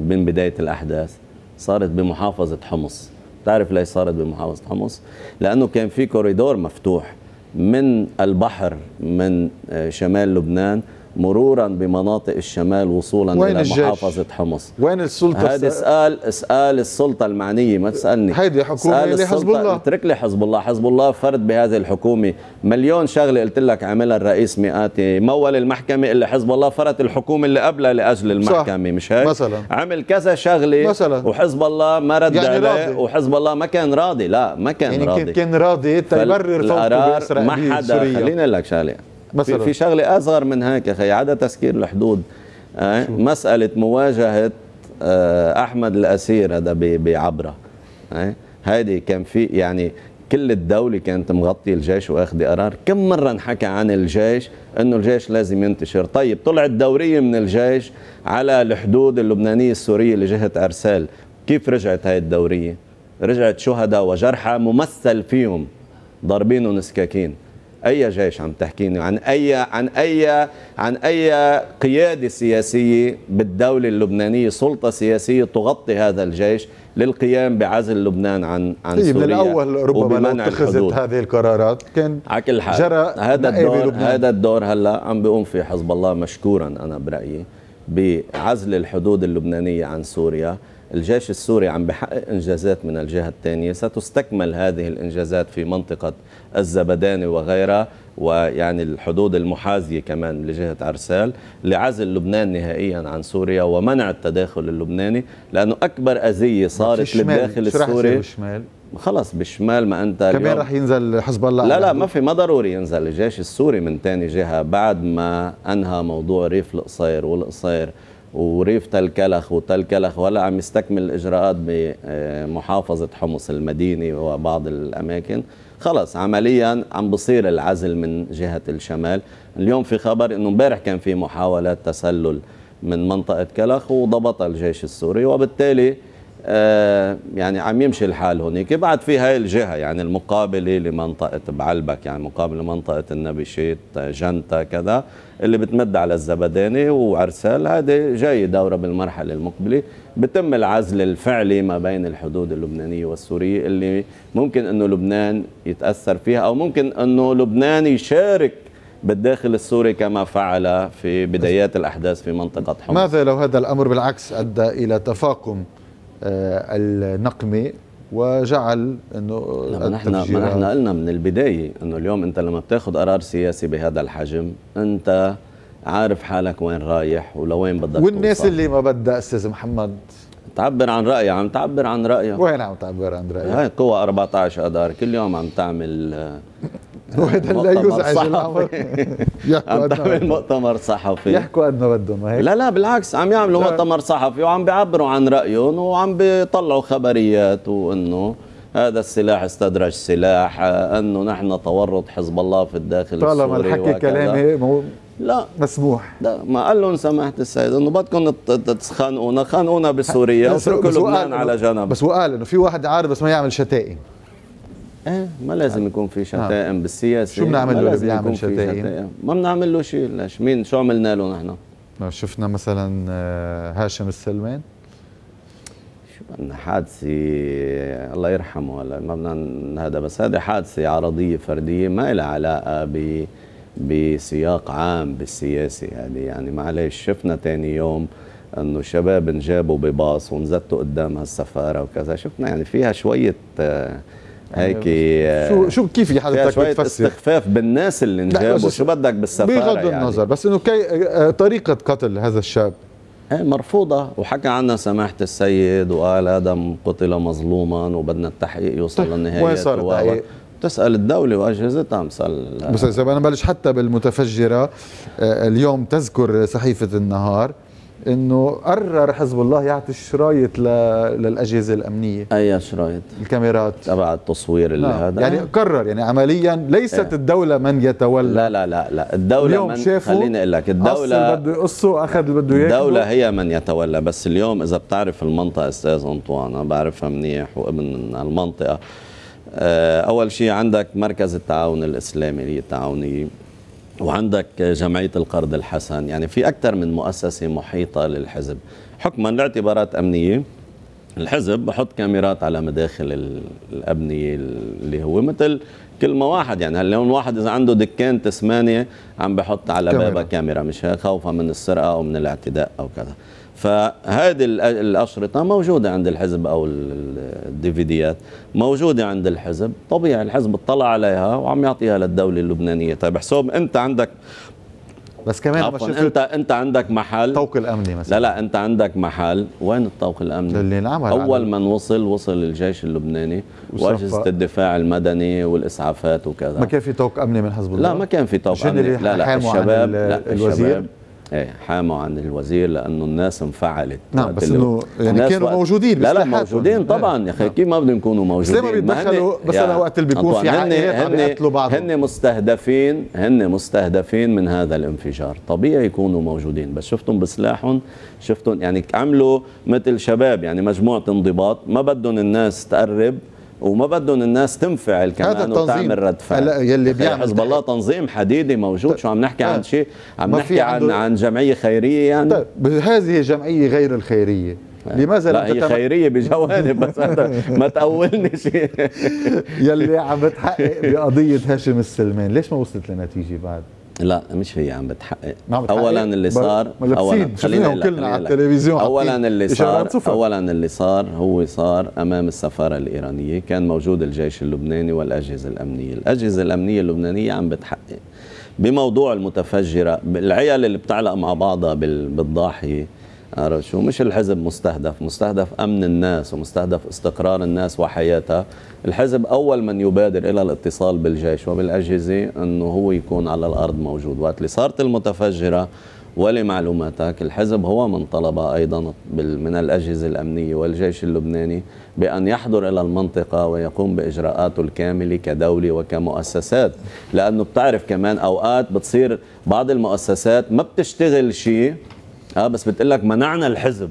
من بداية الأحداث صارت بمحافظة حمص. تعرف ليش صارت بمحافظة حمص؟ لأنه كان في كوريدور مفتوح من البحر من آه، شمال لبنان مرورا بمناطق الشمال وصولا وين إلى الجيش؟ محافظة حمص وين السلطة هذا اسال اسال السلطة المعنية ما تسألني هيدي اسأل اللي حزب الله. اترك لي حزب الله حزب الله فرد بهذه الحكومة مليون شغلة قلت لك عملها الرئيس مئاتي مول المحكمة اللي حزب الله فرد الحكومة اللي قبلها لأجل المحكمة مش هيك مثلاً. عمل كذا شغلة مثلاً. وحزب الله ما رد يعني عليه راضي. وحزب الله ما كان راضي لا ما كان يعني راضي كان كان راضي تيبرر فوقه القرار بإسرائيل ما حدا. خليني أقول لك شغلة مثلاً. في, في شغلة أصغر من هيك يا أخي عدا تسكير الحدود. آه، مسألة مواجهة آه، أحمد الأسير هذا بعبره. آه، هيدي كان في يعني كل الدولة كانت مغطية الجيش وأخذ قرار. كم مرة انحكى عن الجيش إنه الجيش لازم ينتشر. طيب طلعت دورية من الجيش على الحدود اللبنانية السورية لجهة أرسال. كيف رجعت هاي الدورية؟ رجعت شهداء وجرحى ممثل فيهم ضاربينهم سكاكين أي جيش عم تحكيني عن اي عن اي عن أي قيادة سياسية بالدولة اللبنانية سلطة سياسية تغطي هذا الجيش للقيام بعزل لبنان عن عن طيب من سوريا الأول ربما لو اتخذت هذه القرارات كان على كل حال جرى هذا الدور. هذا الدور هلا عم بيقوم فيه حزب الله مشكورا أنا برأيي بعزل الحدود اللبنانية عن سوريا الجيش السوري عم بحقق إنجازات من الجهة الثانية. ستستكمل هذه الإنجازات في منطقة الزبداني وغيرها ويعني الحدود المحاذية كمان لجهة أرسال لعزل لبنان نهائيا عن سوريا ومنع التداخل اللبناني لأنه أكبر أذية في صارت. للداخل السوري. خلص بالشمال ما أنت كمان رح ينزل حزب الله لا لا؟ ما في ما ضروري ينزل. الجيش السوري من تاني جهة بعد ما أنهى موضوع ريف القصير والقصير وريف تل كلخ وتل كلخ ولا عم يستكمل الإجراءات بمحافظة حمص المدينة وبعض الأماكن. خلص عمليا عم بصير العزل من جهة الشمال. اليوم في خبر إنه امبارح كان في محاولات تسلل من منطقة كلخ وضبطها الجيش السوري وبالتالي يعني عم يمشي الحال هونيك. بعد في هاي الجهة يعني المقابلة لمنطقة بعلبك يعني مقابل لمنطقة النبيشيت آه، جنتا كذا اللي بتمد على الزبداني وعرسال هذه جاي دورة بالمرحلة المقبلة. بتم العزل الفعلي ما بين الحدود اللبنانية والسورية اللي ممكن إنه لبنان يتأثر فيها أو ممكن إنه لبنان يشارك بالداخل السوري كما فعل في بدايات الأحداث في منطقة حمص. ماذا لو هذا الأمر بالعكس أدى إلى تفاقم آه، النقمة وجعل إنه ما نحن ما نحن قلنا من البداية إنه اليوم أنت لما بتاخذ قرار سياسي بهذا الحجم أنت عارف حالك وين رايح ولوين بدك والناس توصل. اللي ما بدها أستاذ محمد تعبر عن رايها عم تعبر عن رايها وين عم تعبر عن رأيك؟ هاي قوة 14 آذار كل يوم عم تعمل وهذا لا يزعج يحكوا عم تعمل. مؤتمر صحفي. يحكوا قد ما بدهم هيك. لا لا بالعكس عم يعملوا. مؤتمر صحفي وعم بيعبروا عن رأيهم وعم بيطلعوا خبريات وإنه هذا السلاح استدرج سلاح إنه نحن تورط حزب الله في الداخل طالما السوري الحكي. كلامي مو لا. مسموح. لا ما قال لهم سماحة السيد إنه بدكم تخانقونا خانقونا بسوريا واتركوا هو لبنان على جنب. بس هو قال إنه في واحد عارف بس ما يعمل شتائم. إيه ما لازم يكون في شتائم بالسياسة. شو بنعمل له بيعمل شتائم؟ ما بنعمل له شيء ليش؟ مين؟ شو عملنا له نحن؟ شفنا مثلا آه، هاشم السلمان شو بدنا؟ حادثة الله يرحمه هلا ما بدنا هذا بس هذه حادثة عرضية فردية ما لها علاقة ب بسياق عام بالسياسة هذه. يعني معلش شفنا تاني يوم إنه شباب انجابوا بباص وانزتوا قدام هالسفارة وكذا. شفنا يعني فيها شوية آه، هيك آه، شو شو كيف حضرتك شوية بتفسر؟ استخفاف بالناس اللي انجابوا شو بدك بالسفارة بغض يعني؟ النظر بس إنه كي آه، طريقة قتل هذا الشاب. إيه مرفوضة. وحكى عنها سماحة السيد وقال هذا قتل مظلوما وبدنا التحقيق يوصل طيب، للنهاية. وين صار التحقيق؟ تسأل الدولة وأجهزتها مسأل بس إذا بدنا نبلش حتى بالمتفجرة آه، اليوم تذكر صحيفه النهار. إنه قرر حزب الله يعطي الشرايط للأجهزة الأمنية. أي شرايط؟ الكاميرات. تبع التصوير اللي نعم. هذا. يعني قرر يعني عمليا ليست إيه. الدولة من يتولى. لا لا لا لا. الدولة اليوم من شافوا خليني أقول لك الدولة الدولة بده يقصه اخذ اللي بده اياه الدولة هي من يتولى بس اليوم إذا بتعرف المنطقة أستاذ أنطوان أنا بعرفها منيح وابن المنطقة آه، أول شيء عندك مركز التعاون الإسلامي التعاونية وعندك جمعية القرض الحسن يعني في أكثر من مؤسسة محيطة للحزب. حكما لاعتبارات أمنية الحزب بحط كاميرات على مداخل ال- الأبنية اللي هو مثل كل ما واحد يعني هلا واحد إذا عنده دكان تسمانة عم بحط على. بابها كاميرا مش خوفا من السرقة أو من الاعتداء أو كذا. فهذه ال- الأشرطة موجودة عند الحزب أو الديفيديات موجودة عند الحزب. طبيعي الحزب اطلع عليها وعم يعطيها للدولة اللبنانية. طيب حسوب أنت عندك بس كمان عفوا أنت أنت عندك محل. الطوق الامني مثلا. لا لا أنت عندك محل. وين الطوق الامني اللي انعمل أول من وصل وصل الجيش اللبناني. واجهزه الدفاع المدني والإسعافات وكذا. ما كان في طوق أمني من حزب الله؟ لا ما كان في طوق أمني. لا لا الشباب ال- لا الوزير؟ الشباب. إيه حاموا عن الوزير لأنه الناس انفعلت. نعم، بس إنه يعني كانوا وقت- موجودين لا لا. موجودين طبعا يا أخي كيف ما بدهم يكونوا موجودين. ليه ما بيتدخلوا مثلاً يا وقت اللي بيكون في عائلات عم يقتلوا بعضهم؟ هن مستهدفين هن مستهدفين من هذا الانفجار. طبيعي يكونوا موجودين بس شفتهم بسلاحهم شفتهم يعني عملوا مثل شباب يعني مجموعة انضباط ما بدهم الناس تقرب. وما بدهم الناس تنفعل كمان هذا التنظيم. وتعمل رد فعل. يلي بيعمل. حزب الله تنظيم حديدي موجود. شو عم نحكي آه. عن شيء؟ عم نحكي عن عن جمعية خيرية يعني. طيب هذه جمعية غير الخيرية. لماذا لا هي تتم... خيرية بجوانب بس ما تقولني شيء. يلي عم بتحقق بقضية هاشم السلمان. ليش ما وصلت لنتيجة بعد؟ لا مش هي عم بتحقق؟ اولا اللي صار اولا لك- كلنا على. التلفزيون اولا اللي صار. اولا اللي صار هو صار أمام السفارة الإيرانية كان موجود الجيش اللبناني والأجهزة الأمنية الأجهزة الأمنية اللبنانية عم بتحقق بموضوع المتفجرة العيال اللي بتعلق مع بعضها بال- بالضاحية عرفت شو؟ مش الحزب مستهدف. مستهدف أمن الناس ومستهدف استقرار الناس وحياتها. الحزب أول من يبادر إلى الاتصال بالجيش وبالأجهزة إنه هو يكون على الأرض موجود. وقت اللي صارت المتفجرة ولمعلوماتك الحزب هو من طلب أيضا بال- من الأجهزة الأمنية والجيش اللبناني بأن يحضر إلى المنطقة ويقوم بإجراءاته الكاملة كدولة وكمؤسسات. لأنه بتعرف كمان أوقات بتصير بعض المؤسسات ما بتشتغل شيء آه بس بتقول لك منعنا الحزب.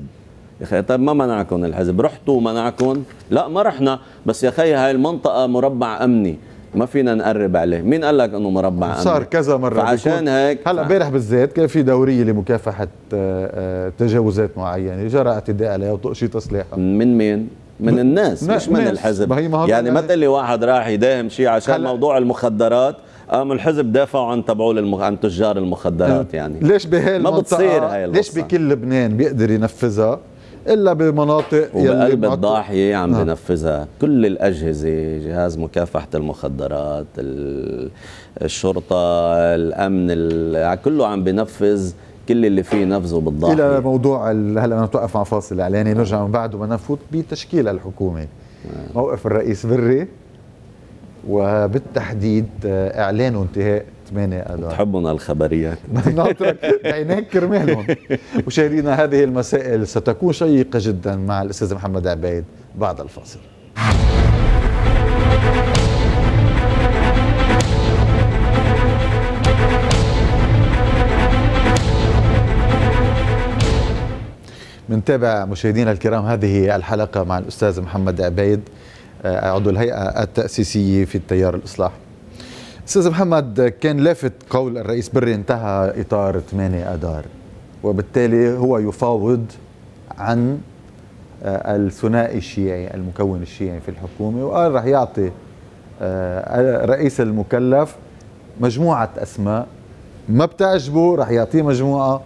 يا أخي طيب ما منعكم الحزب؟ رحتوا ومنعكم لا ما رحنا. بس يا أخي هاي المنطقة مربع أمني. ما فينا نقرب عليه. مين قال لك إنه مربع أمني؟ صار كذا مرة بيكون- هيك هلأ امبارح بالذات كان في دورية لمكافحة آه، آه، تجاوزات معينة. جرى اعتداء عليها وتقشيط اسلحه من مين؟ من الناس مش من. الحزب. ما هي ما هو يعني ما تقول لي واحد راح يداهم شيء عشان موضوع المخدرات قام الحزب دافعوا عن تبعول المخ... عن تجار المخدرات يعني. ليش بهالمنطقه ما بتصير هاي ليش القصة. بكل لبنان بيقدر ينفذها؟ إلا بمناطق وبقلب الضاحية عم نعم. بنفذها كل الأجهزة جهاز مكافحة المخدرات ال- الشرطة الأمن ال- كله عم بنفذ كل اللي فيه نفذه إلى بالضاحية موضوع ال- هلأ بدنا نتوقف مع فاصل اعلاني نرجع من بعده بدنا نفوت بتشكيل الحكومة. موقف الرئيس بري. وبالتحديد آه، إعلان انتهاء 8 اذار تحبنا الخبريات. ناطرك بعينيك كرمالهم. مشاهدينا هذه المسائل ستكون شيقة جدا مع الأستاذ محمد عبيد بعد الفاصل. بنتابع مشاهدينا الكرام هذه الحلقة مع الأستاذ محمد عبيد. عضو الهيئة التأسيسية في التيار الاصلاح أستاذ محمد كان لافت قول الرئيس بري انتهى إطار 8 اذار وبالتالي هو يفاوض عن آه، الثنائي الشيعي المكون الشيعي في الحكومة وقال رح يعطي آه، الرئيس المكلف مجموعة أسماء ما بتعجبه رح يعطيه مجموعة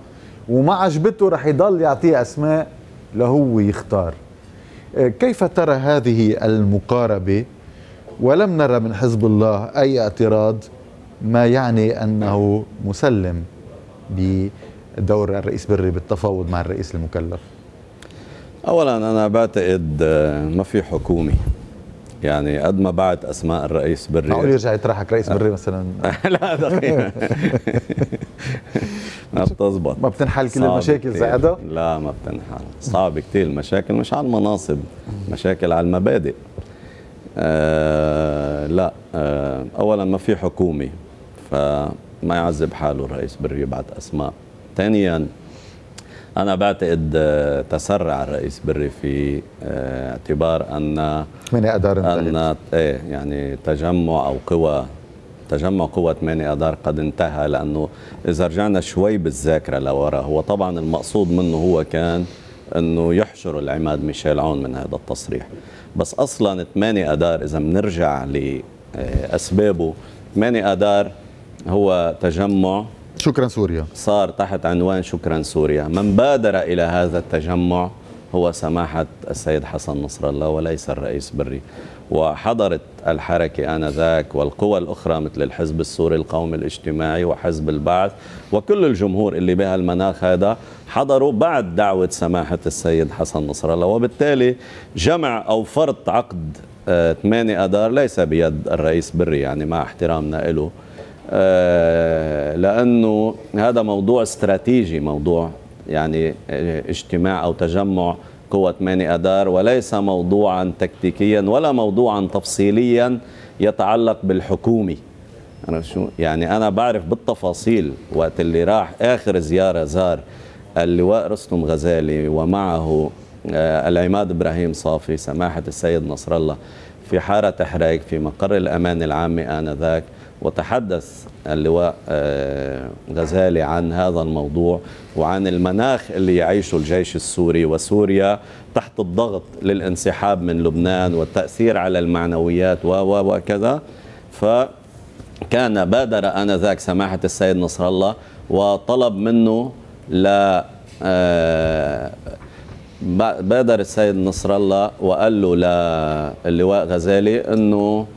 وما عجبته رح يضل يعطيه أسماء لهو يختار. آه، كيف ترى هذه المقاربة؟ ولم نرى من حزب الله أي اعتراض ما يعني أنه مسلم بدور الرئيس بري بالتفاوض مع الرئيس المكلف؟ اولا أنا بعتقد آه، ما في حكومة يعني قد ما بعت أسماء الرئيس بري. معقول يرجع يطرحك رئيس بري مثلا؟ لا دقيقة. ما بتزبط. ما بتنحل كل المشاكل زائدة؟ لا ما بتنحل. صعب كثير المشاكل مش على المناصب مشاكل على المبادئ. آه لا آه اولا ما في حكومه فما يعذب حاله الرئيس بري يبعث أسماء. ثانيا أنا بعتقد آه، تسرع الرئيس بري في آه، اعتبار أن من ادار أن إيه يعني تجمع أو قوى تجمع قوة 8 أدار قد انتهى لأنه إذا رجعنا شوي بالذاكرة لورا هو طبعا المقصود منه هو كان أنه يحشر العماد ميشيل عون من هذا التصريح. بس أصلا 8 أدار إذا بنرجع لأسبابه 8 أدار هو تجمع شكرا سوريا. صار تحت عنوان شكرا سوريا. من بادر إلى هذا التجمع هو سماحة السيد حسن نصر الله وليس الرئيس بري. وحضرت الحركة آنذاك والقوى الأخرى مثل الحزب السوري القومي الاجتماعي وحزب البعث وكل الجمهور اللي بهالمناخ هذا حضروا بعد دعوة سماحة السيد حسن نصر الله. وبالتالي جمع أو فرط عقد 8 آه، أدار ليس بيد الرئيس بري يعني مع احترامنا له. لأنه هذا موضوع استراتيجي موضوع يعني آه، اجتماع أو تجمع قوة ماني أدار وليس موضوعا تكتيكيا ولا موضوعا تفصيليا يتعلق بالحكومي. أنا شو؟ يعني أنا بعرف بالتفاصيل وقت اللي راح آخر زيارة زار اللواء رستم غزالي ومعه آه، العماد إبراهيم صافي سماحة السيد نصر الله في حارة حريق في مقر الأمان العامي آنذاك. وتحدث اللواء آه، غزالي عن هذا الموضوع وعن المناخ اللي يعيشه الجيش السوري وسوريا تحت الضغط للانسحاب من لبنان والتأثير على المعنويات وكذا. فكان بادر آنذاك سماحة السيد نصر الله وطلب منه لا آه، بادر السيد نصر الله وقال له للواء غزالي إنه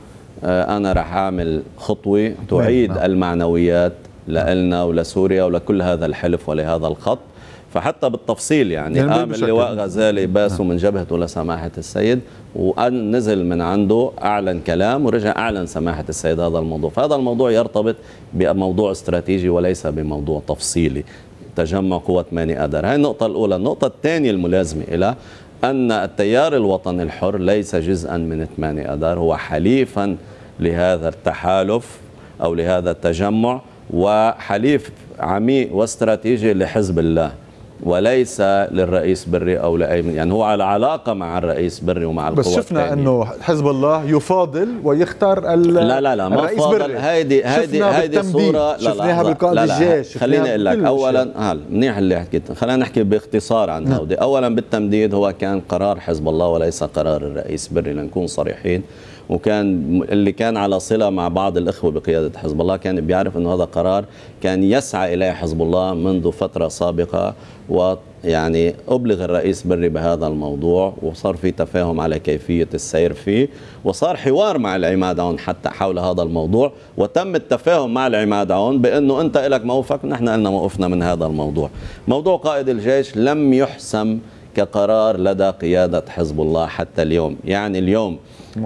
آه، أنا راح أعمل خطوة تعيد نعم. المعنويات لنا ولسوريا ولكل هذا الحلف ولهذا الخط. فحتى بالتفصيل يعني, يعني قام اللواء غزالي باسوا نعم. من جبهته لسماحه السيد وأن نزل من عنده أعلن كلام ورجع أعلن سماحة السيد هذا الموضوع. فهذا الموضوع يرتبط بموضوع استراتيجي وليس بموضوع تفصيلي. تجمع قوة ماني أدر هاي النقطة الأولى. النقطة الثانية الملازمة إلى أن التيار الوطني الحر ليس جزءا من 8 أدار هو حليفا لهذا التحالف أو لهذا التجمع وحليف عميق واستراتيجي لحزب الله. وليس للرئيس بري أو لاي يعني هو على علاقة مع الرئيس بري ومع القوى بس شفنا إنه حزب الله يفاضل ويختار لا لا لا ما فاضل. هيدي هيدي هيدي الصورة لا شفناها بالقائد الجيش خليني أقول لك. اولا هل منيح اللي حكيت خلينا نحكي باختصار عن نعم. هودي. اولا بالتمديد هو كان قرار حزب الله وليس قرار الرئيس بري. لنكون صريحين. وكان اللي كان على صلة مع بعض الإخوة بقيادة حزب الله كان بيعرف إنه هذا قرار كان يسعى إليه حزب الله منذ فترة سابقة ويعني أبلغ الرئيس بري بهذا الموضوع وصار في تفاهم على كيفية السير فيه وصار حوار مع العماد عون حتى حول هذا الموضوع وتم التفاهم مع العماد عون بإنه أنت لك موقفك ونحن لنا موقفنا من هذا الموضوع. موضوع قائد الجيش لم يحسم كقرار لدى قيادة حزب الله حتى اليوم. يعني اليوم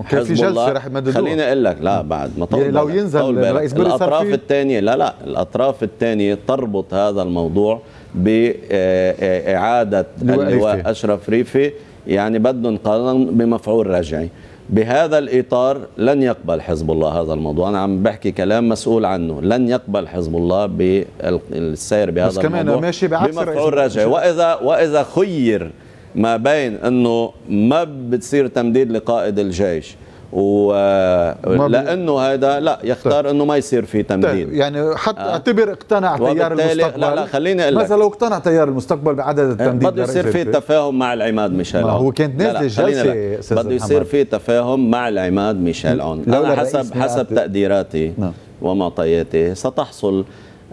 حزب في جلسة رح يمددوها خليني أقول لك لا بعد ما طول لو ينزل الرئيس الأطراف الثانية لا لا الأطراف الثانية تربط هذا الموضوع بإعادة اللواء أشرف ريفي. يعني بدهم قانون بمفعول رجعي. بهذا الإطار لن يقبل حزب الله هذا الموضوع. أنا عم بحكي كلام مسؤول عنه. لن يقبل حزب الله بالسير بهذا بس الموضوع كمان ماشي بعكس بمفعول رجعي. وإذا وإذا خير ما بين أنه ما بتصير تمديد لقائد الجيش. ولأنه هذا لا يختار طيب. انه ما يصير في تمديد. طيب. يعني حتى آه. اعتبر اقتنع تيار المستقبل لا لا خليني أقول مثلا لو اقتنع تيار المستقبل بعدد التمديد بده يصير في تفاهم مع العماد ميشيل هو كانت نازله جلسه بده يصير في تفاهم مع العماد ميشيل عون أنا حسب حسب تقديراتي نعم. ومعطياتي ستحصل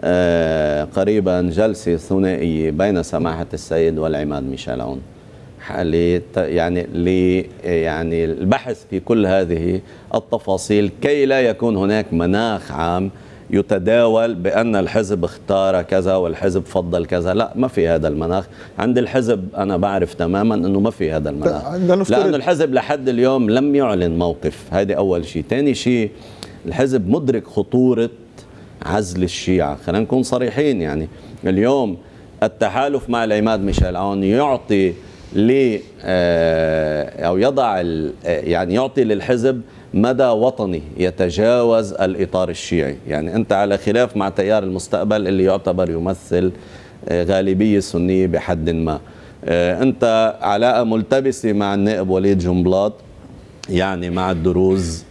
آه قريبا جلسة ثنائية بين سماحة السيد والعماد ميشيل عون يعني ل يعني البحث في كل هذه التفاصيل كي لا يكون هناك مناخ عام يتداول بأن الحزب اختار كذا والحزب فضل كذا. لا ما في هذا المناخ. عند الحزب أنا بعرف تماما أنه ما في هذا المناخ. لأن الحزب لحد اليوم لم يعلن موقف. هذه أول شيء. ثاني شيء الحزب مدرك خطورة عزل الشيعة. خلينا نكون صريحين يعني. اليوم التحالف مع العماد ميشيل عون يعطي ل آه، أو يضع يعني يعطي للحزب مدى وطني يتجاوز الإطار الشيعي، يعني أنت على خلاف مع تيار المستقبل اللي يعتبر يمثل آه، غالبيه سنيه بحد ما. آه، أنت علاقة ملتبسة مع النائب وليد جنبلاط يعني مع الدروز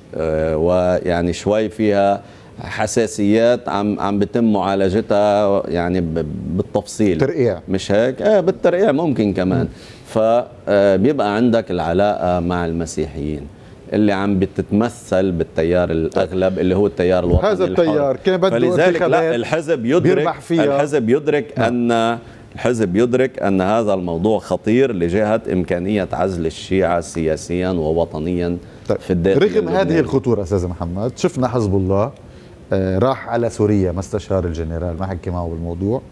ويعني شوي فيها حساسيات عم عم بتم معالجتها يعني بالتفصيل. ترقيع. مش هيك؟ إيه بالترقيع ممكن كمان. فبيبقى عندك العلاقة مع المسيحيين اللي عم بتتمثل بالتيار الأغلب اللي هو التيار الوطني هذا التيار كان بده فلذلك لا الحزب يدرك فيها. الحزب يدرك نعم. ان الحزب يدرك أن هذا الموضوع خطير لجهة إمكانية عزل الشيعة سياسيا ووطنيا طيب. في الداخل رغم هذه الخطورة أستاذ محمد شفنا حزب الله آه، راح على سوريا ما استشار الجنرال ما حكي معه بالموضوع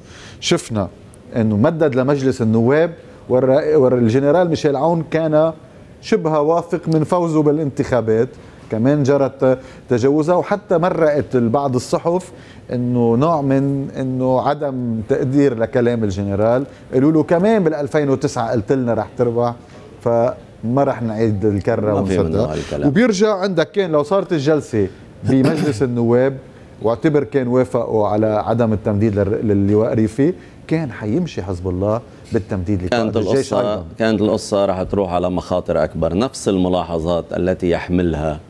شفنا إنه مدد لمجلس النواب والجنرال ميشيل عون كان شبه واثق من فوزه بالانتخابات. كمان جرت تجاوزها وحتى مرقت بعض الصحف إنه نوع من إنه عدم تقدير لكلام الجنرال. قالوا له كمان بال 2009 قلت لنا رح تربح فما رح نعيد الكرة ونصدق. وبيرجع عندك كان لو صارت الجلسة بمجلس النواب واعتبر كان وافقوا على عدم التمديد للواء ريفي كان حيمشي حزب الله. بالتمديد كانت القصة أيضا. كانت القصة راح تروح على مخاطر أكبر. نفس الملاحظات التي يحملها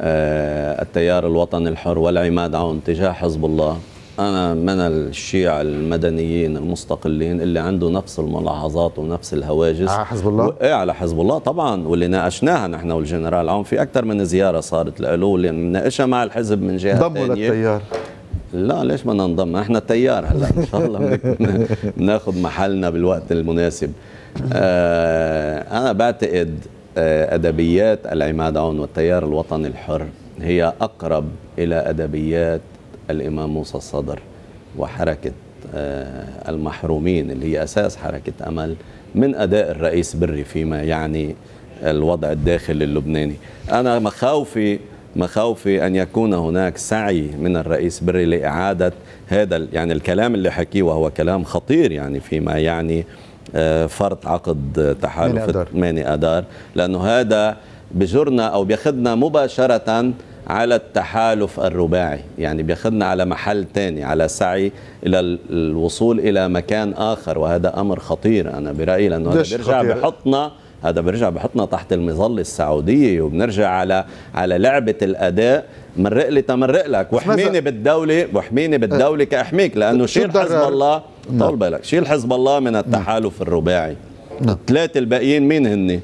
آه، التيار الوطني الحر والعماد عون تجاه حزب الله. أنا من الشيعة المدنيين المستقلين اللي عنده نفس الملاحظات ونفس الهواجس. على حزب الله؟ إيه على حزب الله طبعا واللي ناقشناها نحن والجنرال عون في أكثر من زيارة صارت له واللي ناقشها مع الحزب من جهة ضموا للتيار. لا ليش بدنا ننضم؟ إحنا تيار هلا إن شاء الله. بناخذ محلنا بالوقت المناسب. آه أنا بعتقد آه أدبيات العماد عون والتيار الوطني الحر هي أقرب إلى أدبيات الإمام موسى الصدر وحركة آه المحرومين اللي هي أساس حركة أمل من أداء الرئيس بري فيما يعني الوضع الداخلي اللبناني. أنا مخاوفي مخاوفي أن يكون هناك سعي من الرئيس بري لإعادة هذا يعني الكلام اللي حكيه وهو كلام خطير يعني فيما يعني آه، فرض عقد تحالف 8 آذار. لأنه هذا بجرنا أو بياخذنا مباشرة على التحالف الرباعي. يعني بياخذنا على محل ثاني على سعي إلى الوصول إلى مكان آخر. وهذا أمر خطير أنا برأيي لأنه هذا بيرجع بحطنا هذا بيرجع بحطنا تحت المظله السعوديه وبنرجع على على لعبة الأداء مرق لي تمرق لك واحميني بالدولة واحميني بالدولة كأحميك لأنه شيل حزب الله نعم. طول بالك شيل حزب الله من التحالف الرباعي نعم. الثلاثه الباقيين مين هن؟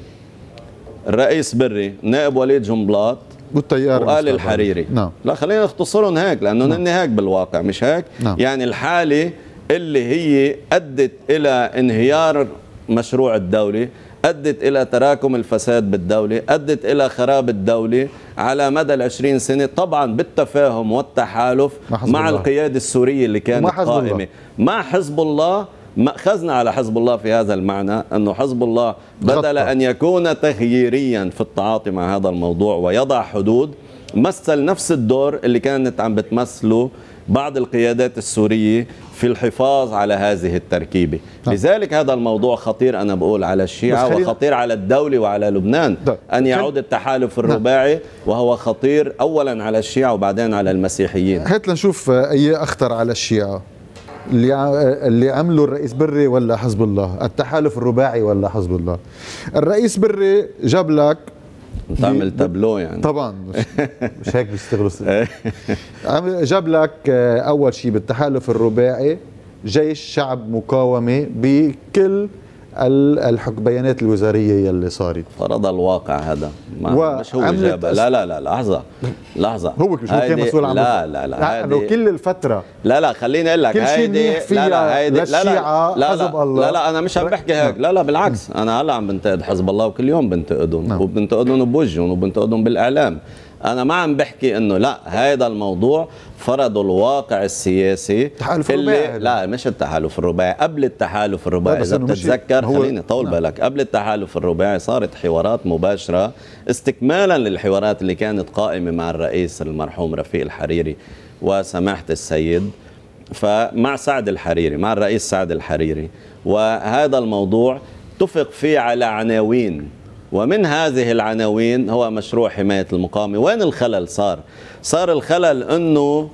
الرئيس بري نائب وليد جنبلاط والتيار وقال الحريري نعم. لا خلينا نختصرهم هيك لأنه نعم. هيك بالواقع مش هيك نعم. يعني الحالة اللي هي أدت إلى انهيار مشروع الدولة أدت إلى تراكم الفساد بالدولة أدت إلى خراب الدولة على مدى العشرين سنة طبعا بالتفاهم والتحالف مع الله. القيادة السورية اللي كانت قائمة. مع حزب الله مأخذنا على حزب الله في هذا المعنى أنه حزب الله بدل أن يكون تغييريا في التعاطي مع هذا الموضوع ويضع حدود مثل نفس الدور اللي كانت عم بتمثله بعض القيادات السورية في الحفاظ على هذه التركيبة نعم. لذلك هذا الموضوع خطير أنا بقول على الشيعة وخطير على الدولة وعلى لبنان ده. أن يعود التحالف نعم. الرباعي وهو خطير أولا على الشيعة وبعدين على المسيحيين هات لنشوف أي أخطر على الشيعة اللي اللي عمله الرئيس بري ولا حزب الله التحالف الرباعي ولا حزب الله الرئيس بري جاب لك تعمل تابلو يعني. طبعا مش, مش هيك بيشتغلوا جاب لك آه، أول شيء بالتحالف الرباعي جيش شعب مقاومة بكل البيانات الوزاريه يلي صارت فرض الواقع هذا ما مش هو جابها لا لا لا لحظه لحظه هو مش هو كان مسؤول عن لا لا لا انه كل الفترة لا لا خليني أقول لك هيدي لا لا هيدي لا لا لا حزب الله لا لا أنا مش عم بحكي هيك لا لا بالعكس أنا هلا عم بنتقد حزب الله وكل يوم بنتقدهم نعم. وبنتقدهم بوجههم وبنتقدهم بالاعلام أنا ما عم بحكي إنه لا هذا الموضوع فرضوا الواقع السياسي التحالف الرباعي لا مش التحالف الرباعي قبل التحالف الرباعي إذا بتتذكر خليني طول نعم. بالك قبل التحالف الرباعي صارت حوارات مباشرة استكمالا للحوارات اللي كانت قائمة مع الرئيس المرحوم رفيق الحريري وسماحة السيد فمع سعد الحريري مع الرئيس سعد الحريري. وهذا الموضوع اتفق فيه على عناوين. ومن هذه العناوين هو مشروع حماية المقاومة. وين الخلل صار؟ صار الخلل أنه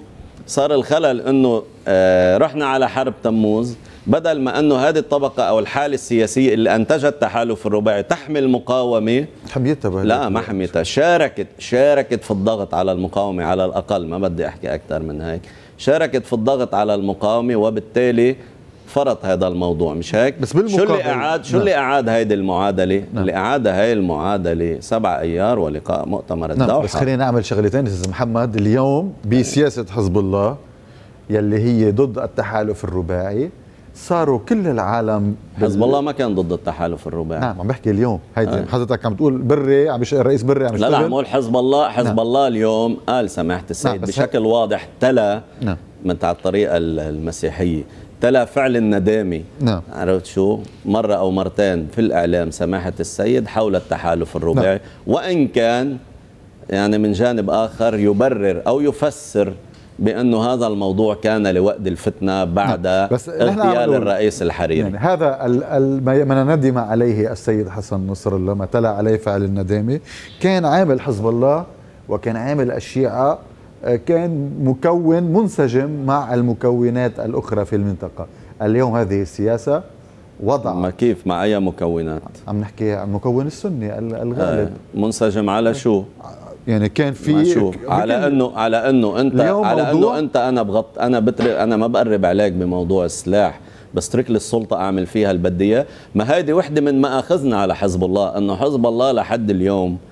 صار الخلل أنه آه رحنا على حرب تموز. بدل ما أنه هذه الطبقة أو الحالة السياسية اللي أنتجت التحالف الرباعي تحمل مقاومة. حميتها لا ما حميتها شاركت شاركت في الضغط على المقاومة على الأقل ما بدي أحكي أكثر من هيك. شاركت في الضغط على المقاومة وبالتالي فرط هذا الموضوع مش هيك بس بالمقابل شو اللي اعاد شو نعم. اللي أعاد هيدي المعادلة نعم. اللي أعاد هاي المعادلة سبع أيار ولقاء مؤتمر الدوحة نعم بس خلينا نعمل شغلتين أستاذ محمد اليوم بسياسة حزب الله يلي هي ضد التحالف الرباعي صاروا كل العالم حزب الله ما كان ضد التحالف الرباعي نعم عم بحكي اليوم هيدي آه. حضرتك عم تقول بري عم الرئيس بري عم لا لا عم حزب الله حزب نعم. الله اليوم قال سماحة السيد نعم بشكل واضح تلا نعم. من الطريقة المسيحية تلا فعل الندامة نعم. عرفت شو؟ مرة أو مرتين في الإعلام سماحة السيد حول التحالف الرباعي. نعم. وإن كان يعني من جانب آخر يبرر أو يفسر بأنه هذا الموضوع كان لوقت الفتنة بعد نعم. بس اغتيال الرئيس الحريري. يعني هذا ما ندم عليه السيد حسن نصر الله ما تلا عليه فعل الندامة كان عامل حزب الله وكان عامل الشيعة كان مكون منسجم مع المكونات الأخرى في المنطقة. اليوم هذه السياسة وضع ما كيف؟ مع أي مكونات؟ عم نحكي عن المكون السني الغالب. آه منسجم على شو؟ يعني كان في شو؟ على انه على أنه انت على أنه أنت أنا بغط أنا بتر أنا ما بقرب عليك بموضوع السلاح بس ترك لي السلطة أعمل فيها البدية. ما هيدي وحدة من ماخذنا على حزب الله أنه حزب الله لحد اليوم آه،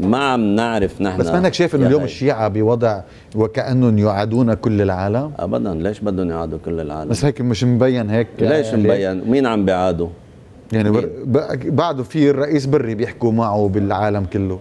ما عم نعرف نحن بس ما إنك شايف إنه اليوم الشيعة بوضع وكأنهم يعادون كل العالم؟ ابدا ليش بدهم يعادوا كل العالم؟ بس هيك مش مبين هيك ليش مبين؟ مين عم بيعادوا؟ يعني. بعده في الرئيس بري بيحكوا معه بالعالم كله.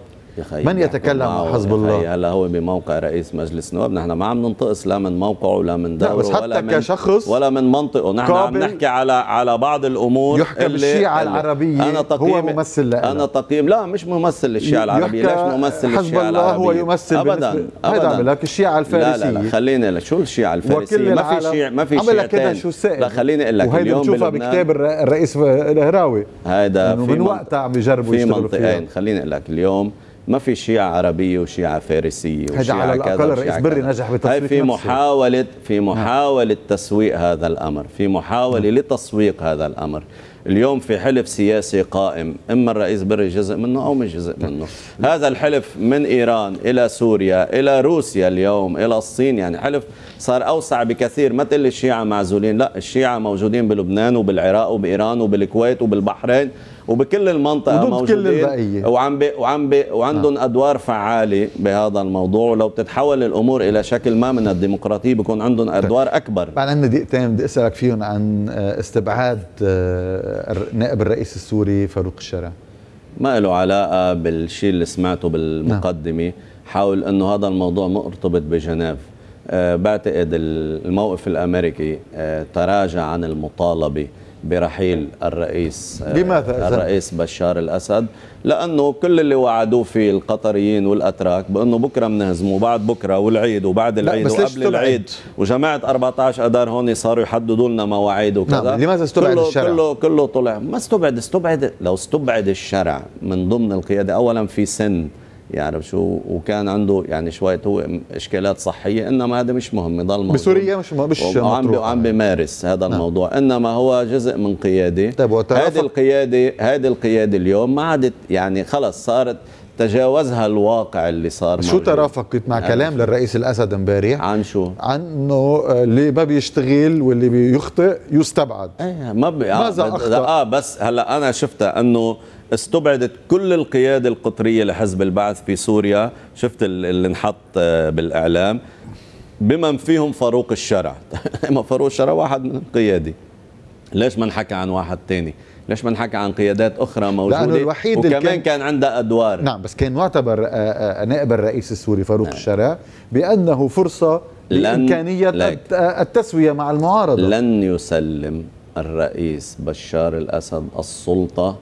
من يتكلم عن حزب الله؟ هلا هو بموقع رئيس مجلس النواب نحن ما عم ننتقص لا من موقعه ولا من دوره حتى ولا من كشخص ولا من منطقه نحن عم نحكي على على بعض الأمور يحكى بالشيعة العربية أنا تقييم هو ممثل لأنا. أنا تقييم لا مش ممثل للشيعة العربية. ليش ممثل للشيعة العربية حزب الله هو يمثل ابدا ابدا. عم لك الشيعة الفارسية لا لا, لا خليني لك شو الشيعة الفارسية؟ ما في شيعة ما في شيعتين. شو السائل؟ لا خليني أقول لك اليوم بنشوفها بكتاب الرئيس الهراوي هذا من وقتها عم يجربوا في منطقين. خليني أقول لك اليوم ما في شيعة عربية وشيعة فارسية وشيعة على الأقل الرئيس بري نجح بتسويق هاي في محاولة في محاولة تسويق هذا الأمر. في محاولة لتسويق هذا الأمر. اليوم في حلف سياسي قائم. إما الرئيس بري جزء منه أو مش جزء منه. هذا الحلف من إيران إلى سوريا إلى روسيا اليوم إلى الصين. يعني حلف صار أوسع بكثير. ما تقول الشيعة معزولين. لا الشيعة موجودين بلبنان وبالعراق وبإيران وبالكويت وبالبحرين. وبكل المنطقة موجودين. كل وعم بي وعم بي وعندهم آه. أدوار فعالة بهذا الموضوع. ولو بتتحول الأمور إلى شكل ما من الديمقراطية بكون عندهم طيب. أدوار أكبر. بعد عندنا دقيقتين بدي أسألك فيهم عن آه، استبعاد آه، نائب الرئيس السوري فاروق الشرع. ما له علاقة بالشيء اللي سمعته بالمقدمة. حول إنه هذا الموضوع مرتبط بجنيف. أه بعتقد الموقف الأمريكي أه تراجع عن المطالبة. برحيل الرئيس لماذا الرئيس بشار الأسد لأنه كل اللي وعدوه فيه القطريين والأتراك بأنه بكرة بنهزمه بعد بكرة والعيد وبعد العيد وقبل العيد وجماعة 14 اذار هون صاروا يحددوا لنا مواعيد وكذا نعم. لماذا استبعد كله الشرع؟ كله كله طلع ما استبعد استبعد لو استبعد الشرع من ضمن القيادة اولا في سن يعرف شو وكان عنده يعني شوية هو إشكالات صحية إنما هذا مش مهم يضل بسوريا مش مش وعم وعم بيمارس هذا نعم. الموضوع إنما هو جزء من قياده طيب هذه القيادة هذه القيادة اليوم ما عادت يعني خلص صارت تجاوزها الواقع اللي صار شو ترافقت مع كلام للرئيس الأسد امبارح؟ عن شو؟ عن انه اللي ما بيشتغل واللي بيخطئ يستبعد. إيه ما بي ماذا أخطأ؟ آه بس هلأ أنا شفتها أنه استبعدت كل القيادة القطرية لحزب البعث في سوريا. شفت اللي انحط آه، بالإعلام. بمن فيهم فاروق الشرع. ما فاروق الشرع واحد من القيادة. ليش ما نحكى عن واحد تاني؟ ليش ما نحكي عن قيادات أخرى موجودة؟ الوحيد وكمان كان, كان عندها أدوار. نعم بس كان معتبر آه، آه، نائب الرئيس السوري فاروق نعم. الشرع بأنه فرصة لإمكانية التسوية مع المعارضة. لن يسلم الرئيس بشار الأسد السلطة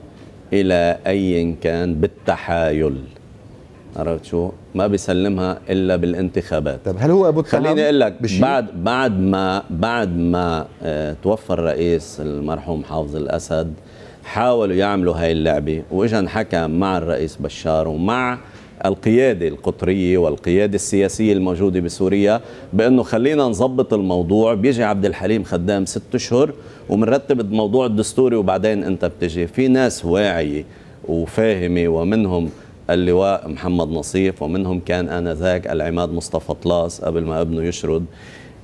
إلى أي كان بالتحايل. عرفت شو؟ ما بيسلمها إلا بالانتخابات. طيب هل هو أبو خليني أقول لك بعد بعد ما بعد ما آه توفى الرئيس المرحوم حافظ الأسد حاولوا يعملوا هاي اللعبة وإجا انحكى مع الرئيس بشار ومع القيادة القطرية والقيادة السياسية الموجودة بسوريا بأنه خلينا نظبط الموضوع. بيجي عبد الحليم خدام ست أشهر ومنرتب الموضوع الدستوري وبعدين أنت بتجي. في ناس واعية وفاهمة ومنهم اللواء محمد نصيف ومنهم كان آنذاك العماد مصطفى طلاس قبل ما ابنه يشرد.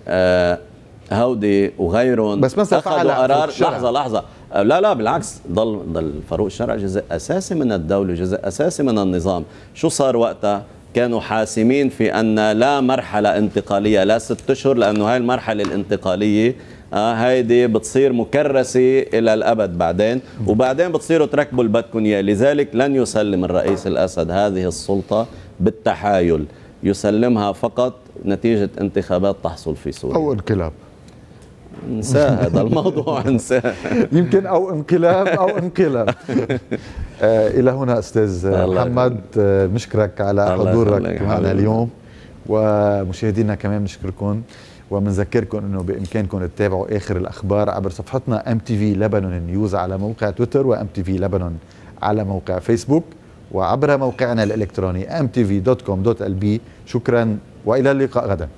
آه هودي وغيرهم بس مثلا أخذوا قرار. لحظة لحظة. لا لا بالعكس ضل ضل فاروق الشرع جزء أساسي من الدولة جزء أساسي من النظام. شو صار وقتها؟ كانوا حاسمين في أن لا مرحلة انتقالية لا ست أشهر لأنه هاي المرحلة الانتقالية آه هيدي بتصير مكرسة إلى الأبد بعدين. وبعدين بتصيروا تركبوا اياه لذلك لن يسلم الرئيس الأسد هذه السلطة بالتحايل. يسلمها فقط نتيجة انتخابات تحصل في سوريا. أو انقلاب انساه هذا الموضوع انساه يمكن أو انقلاب أو انقلاب. آه إلى هنا أستاذ محمد آه نشكرك على حضورك معنا اليوم. ومشاهدينا كمان نشكركم وبنذكركم إنه بإمكانكم تتابعوا آخر الأخبار عبر صفحتنا MTV لبنان News على موقع تويتر و MTV لبنان على موقع فيسبوك. وعبر موقعنا الإلكتروني mtv.com.lb شكرا وإلى اللقاء غدا.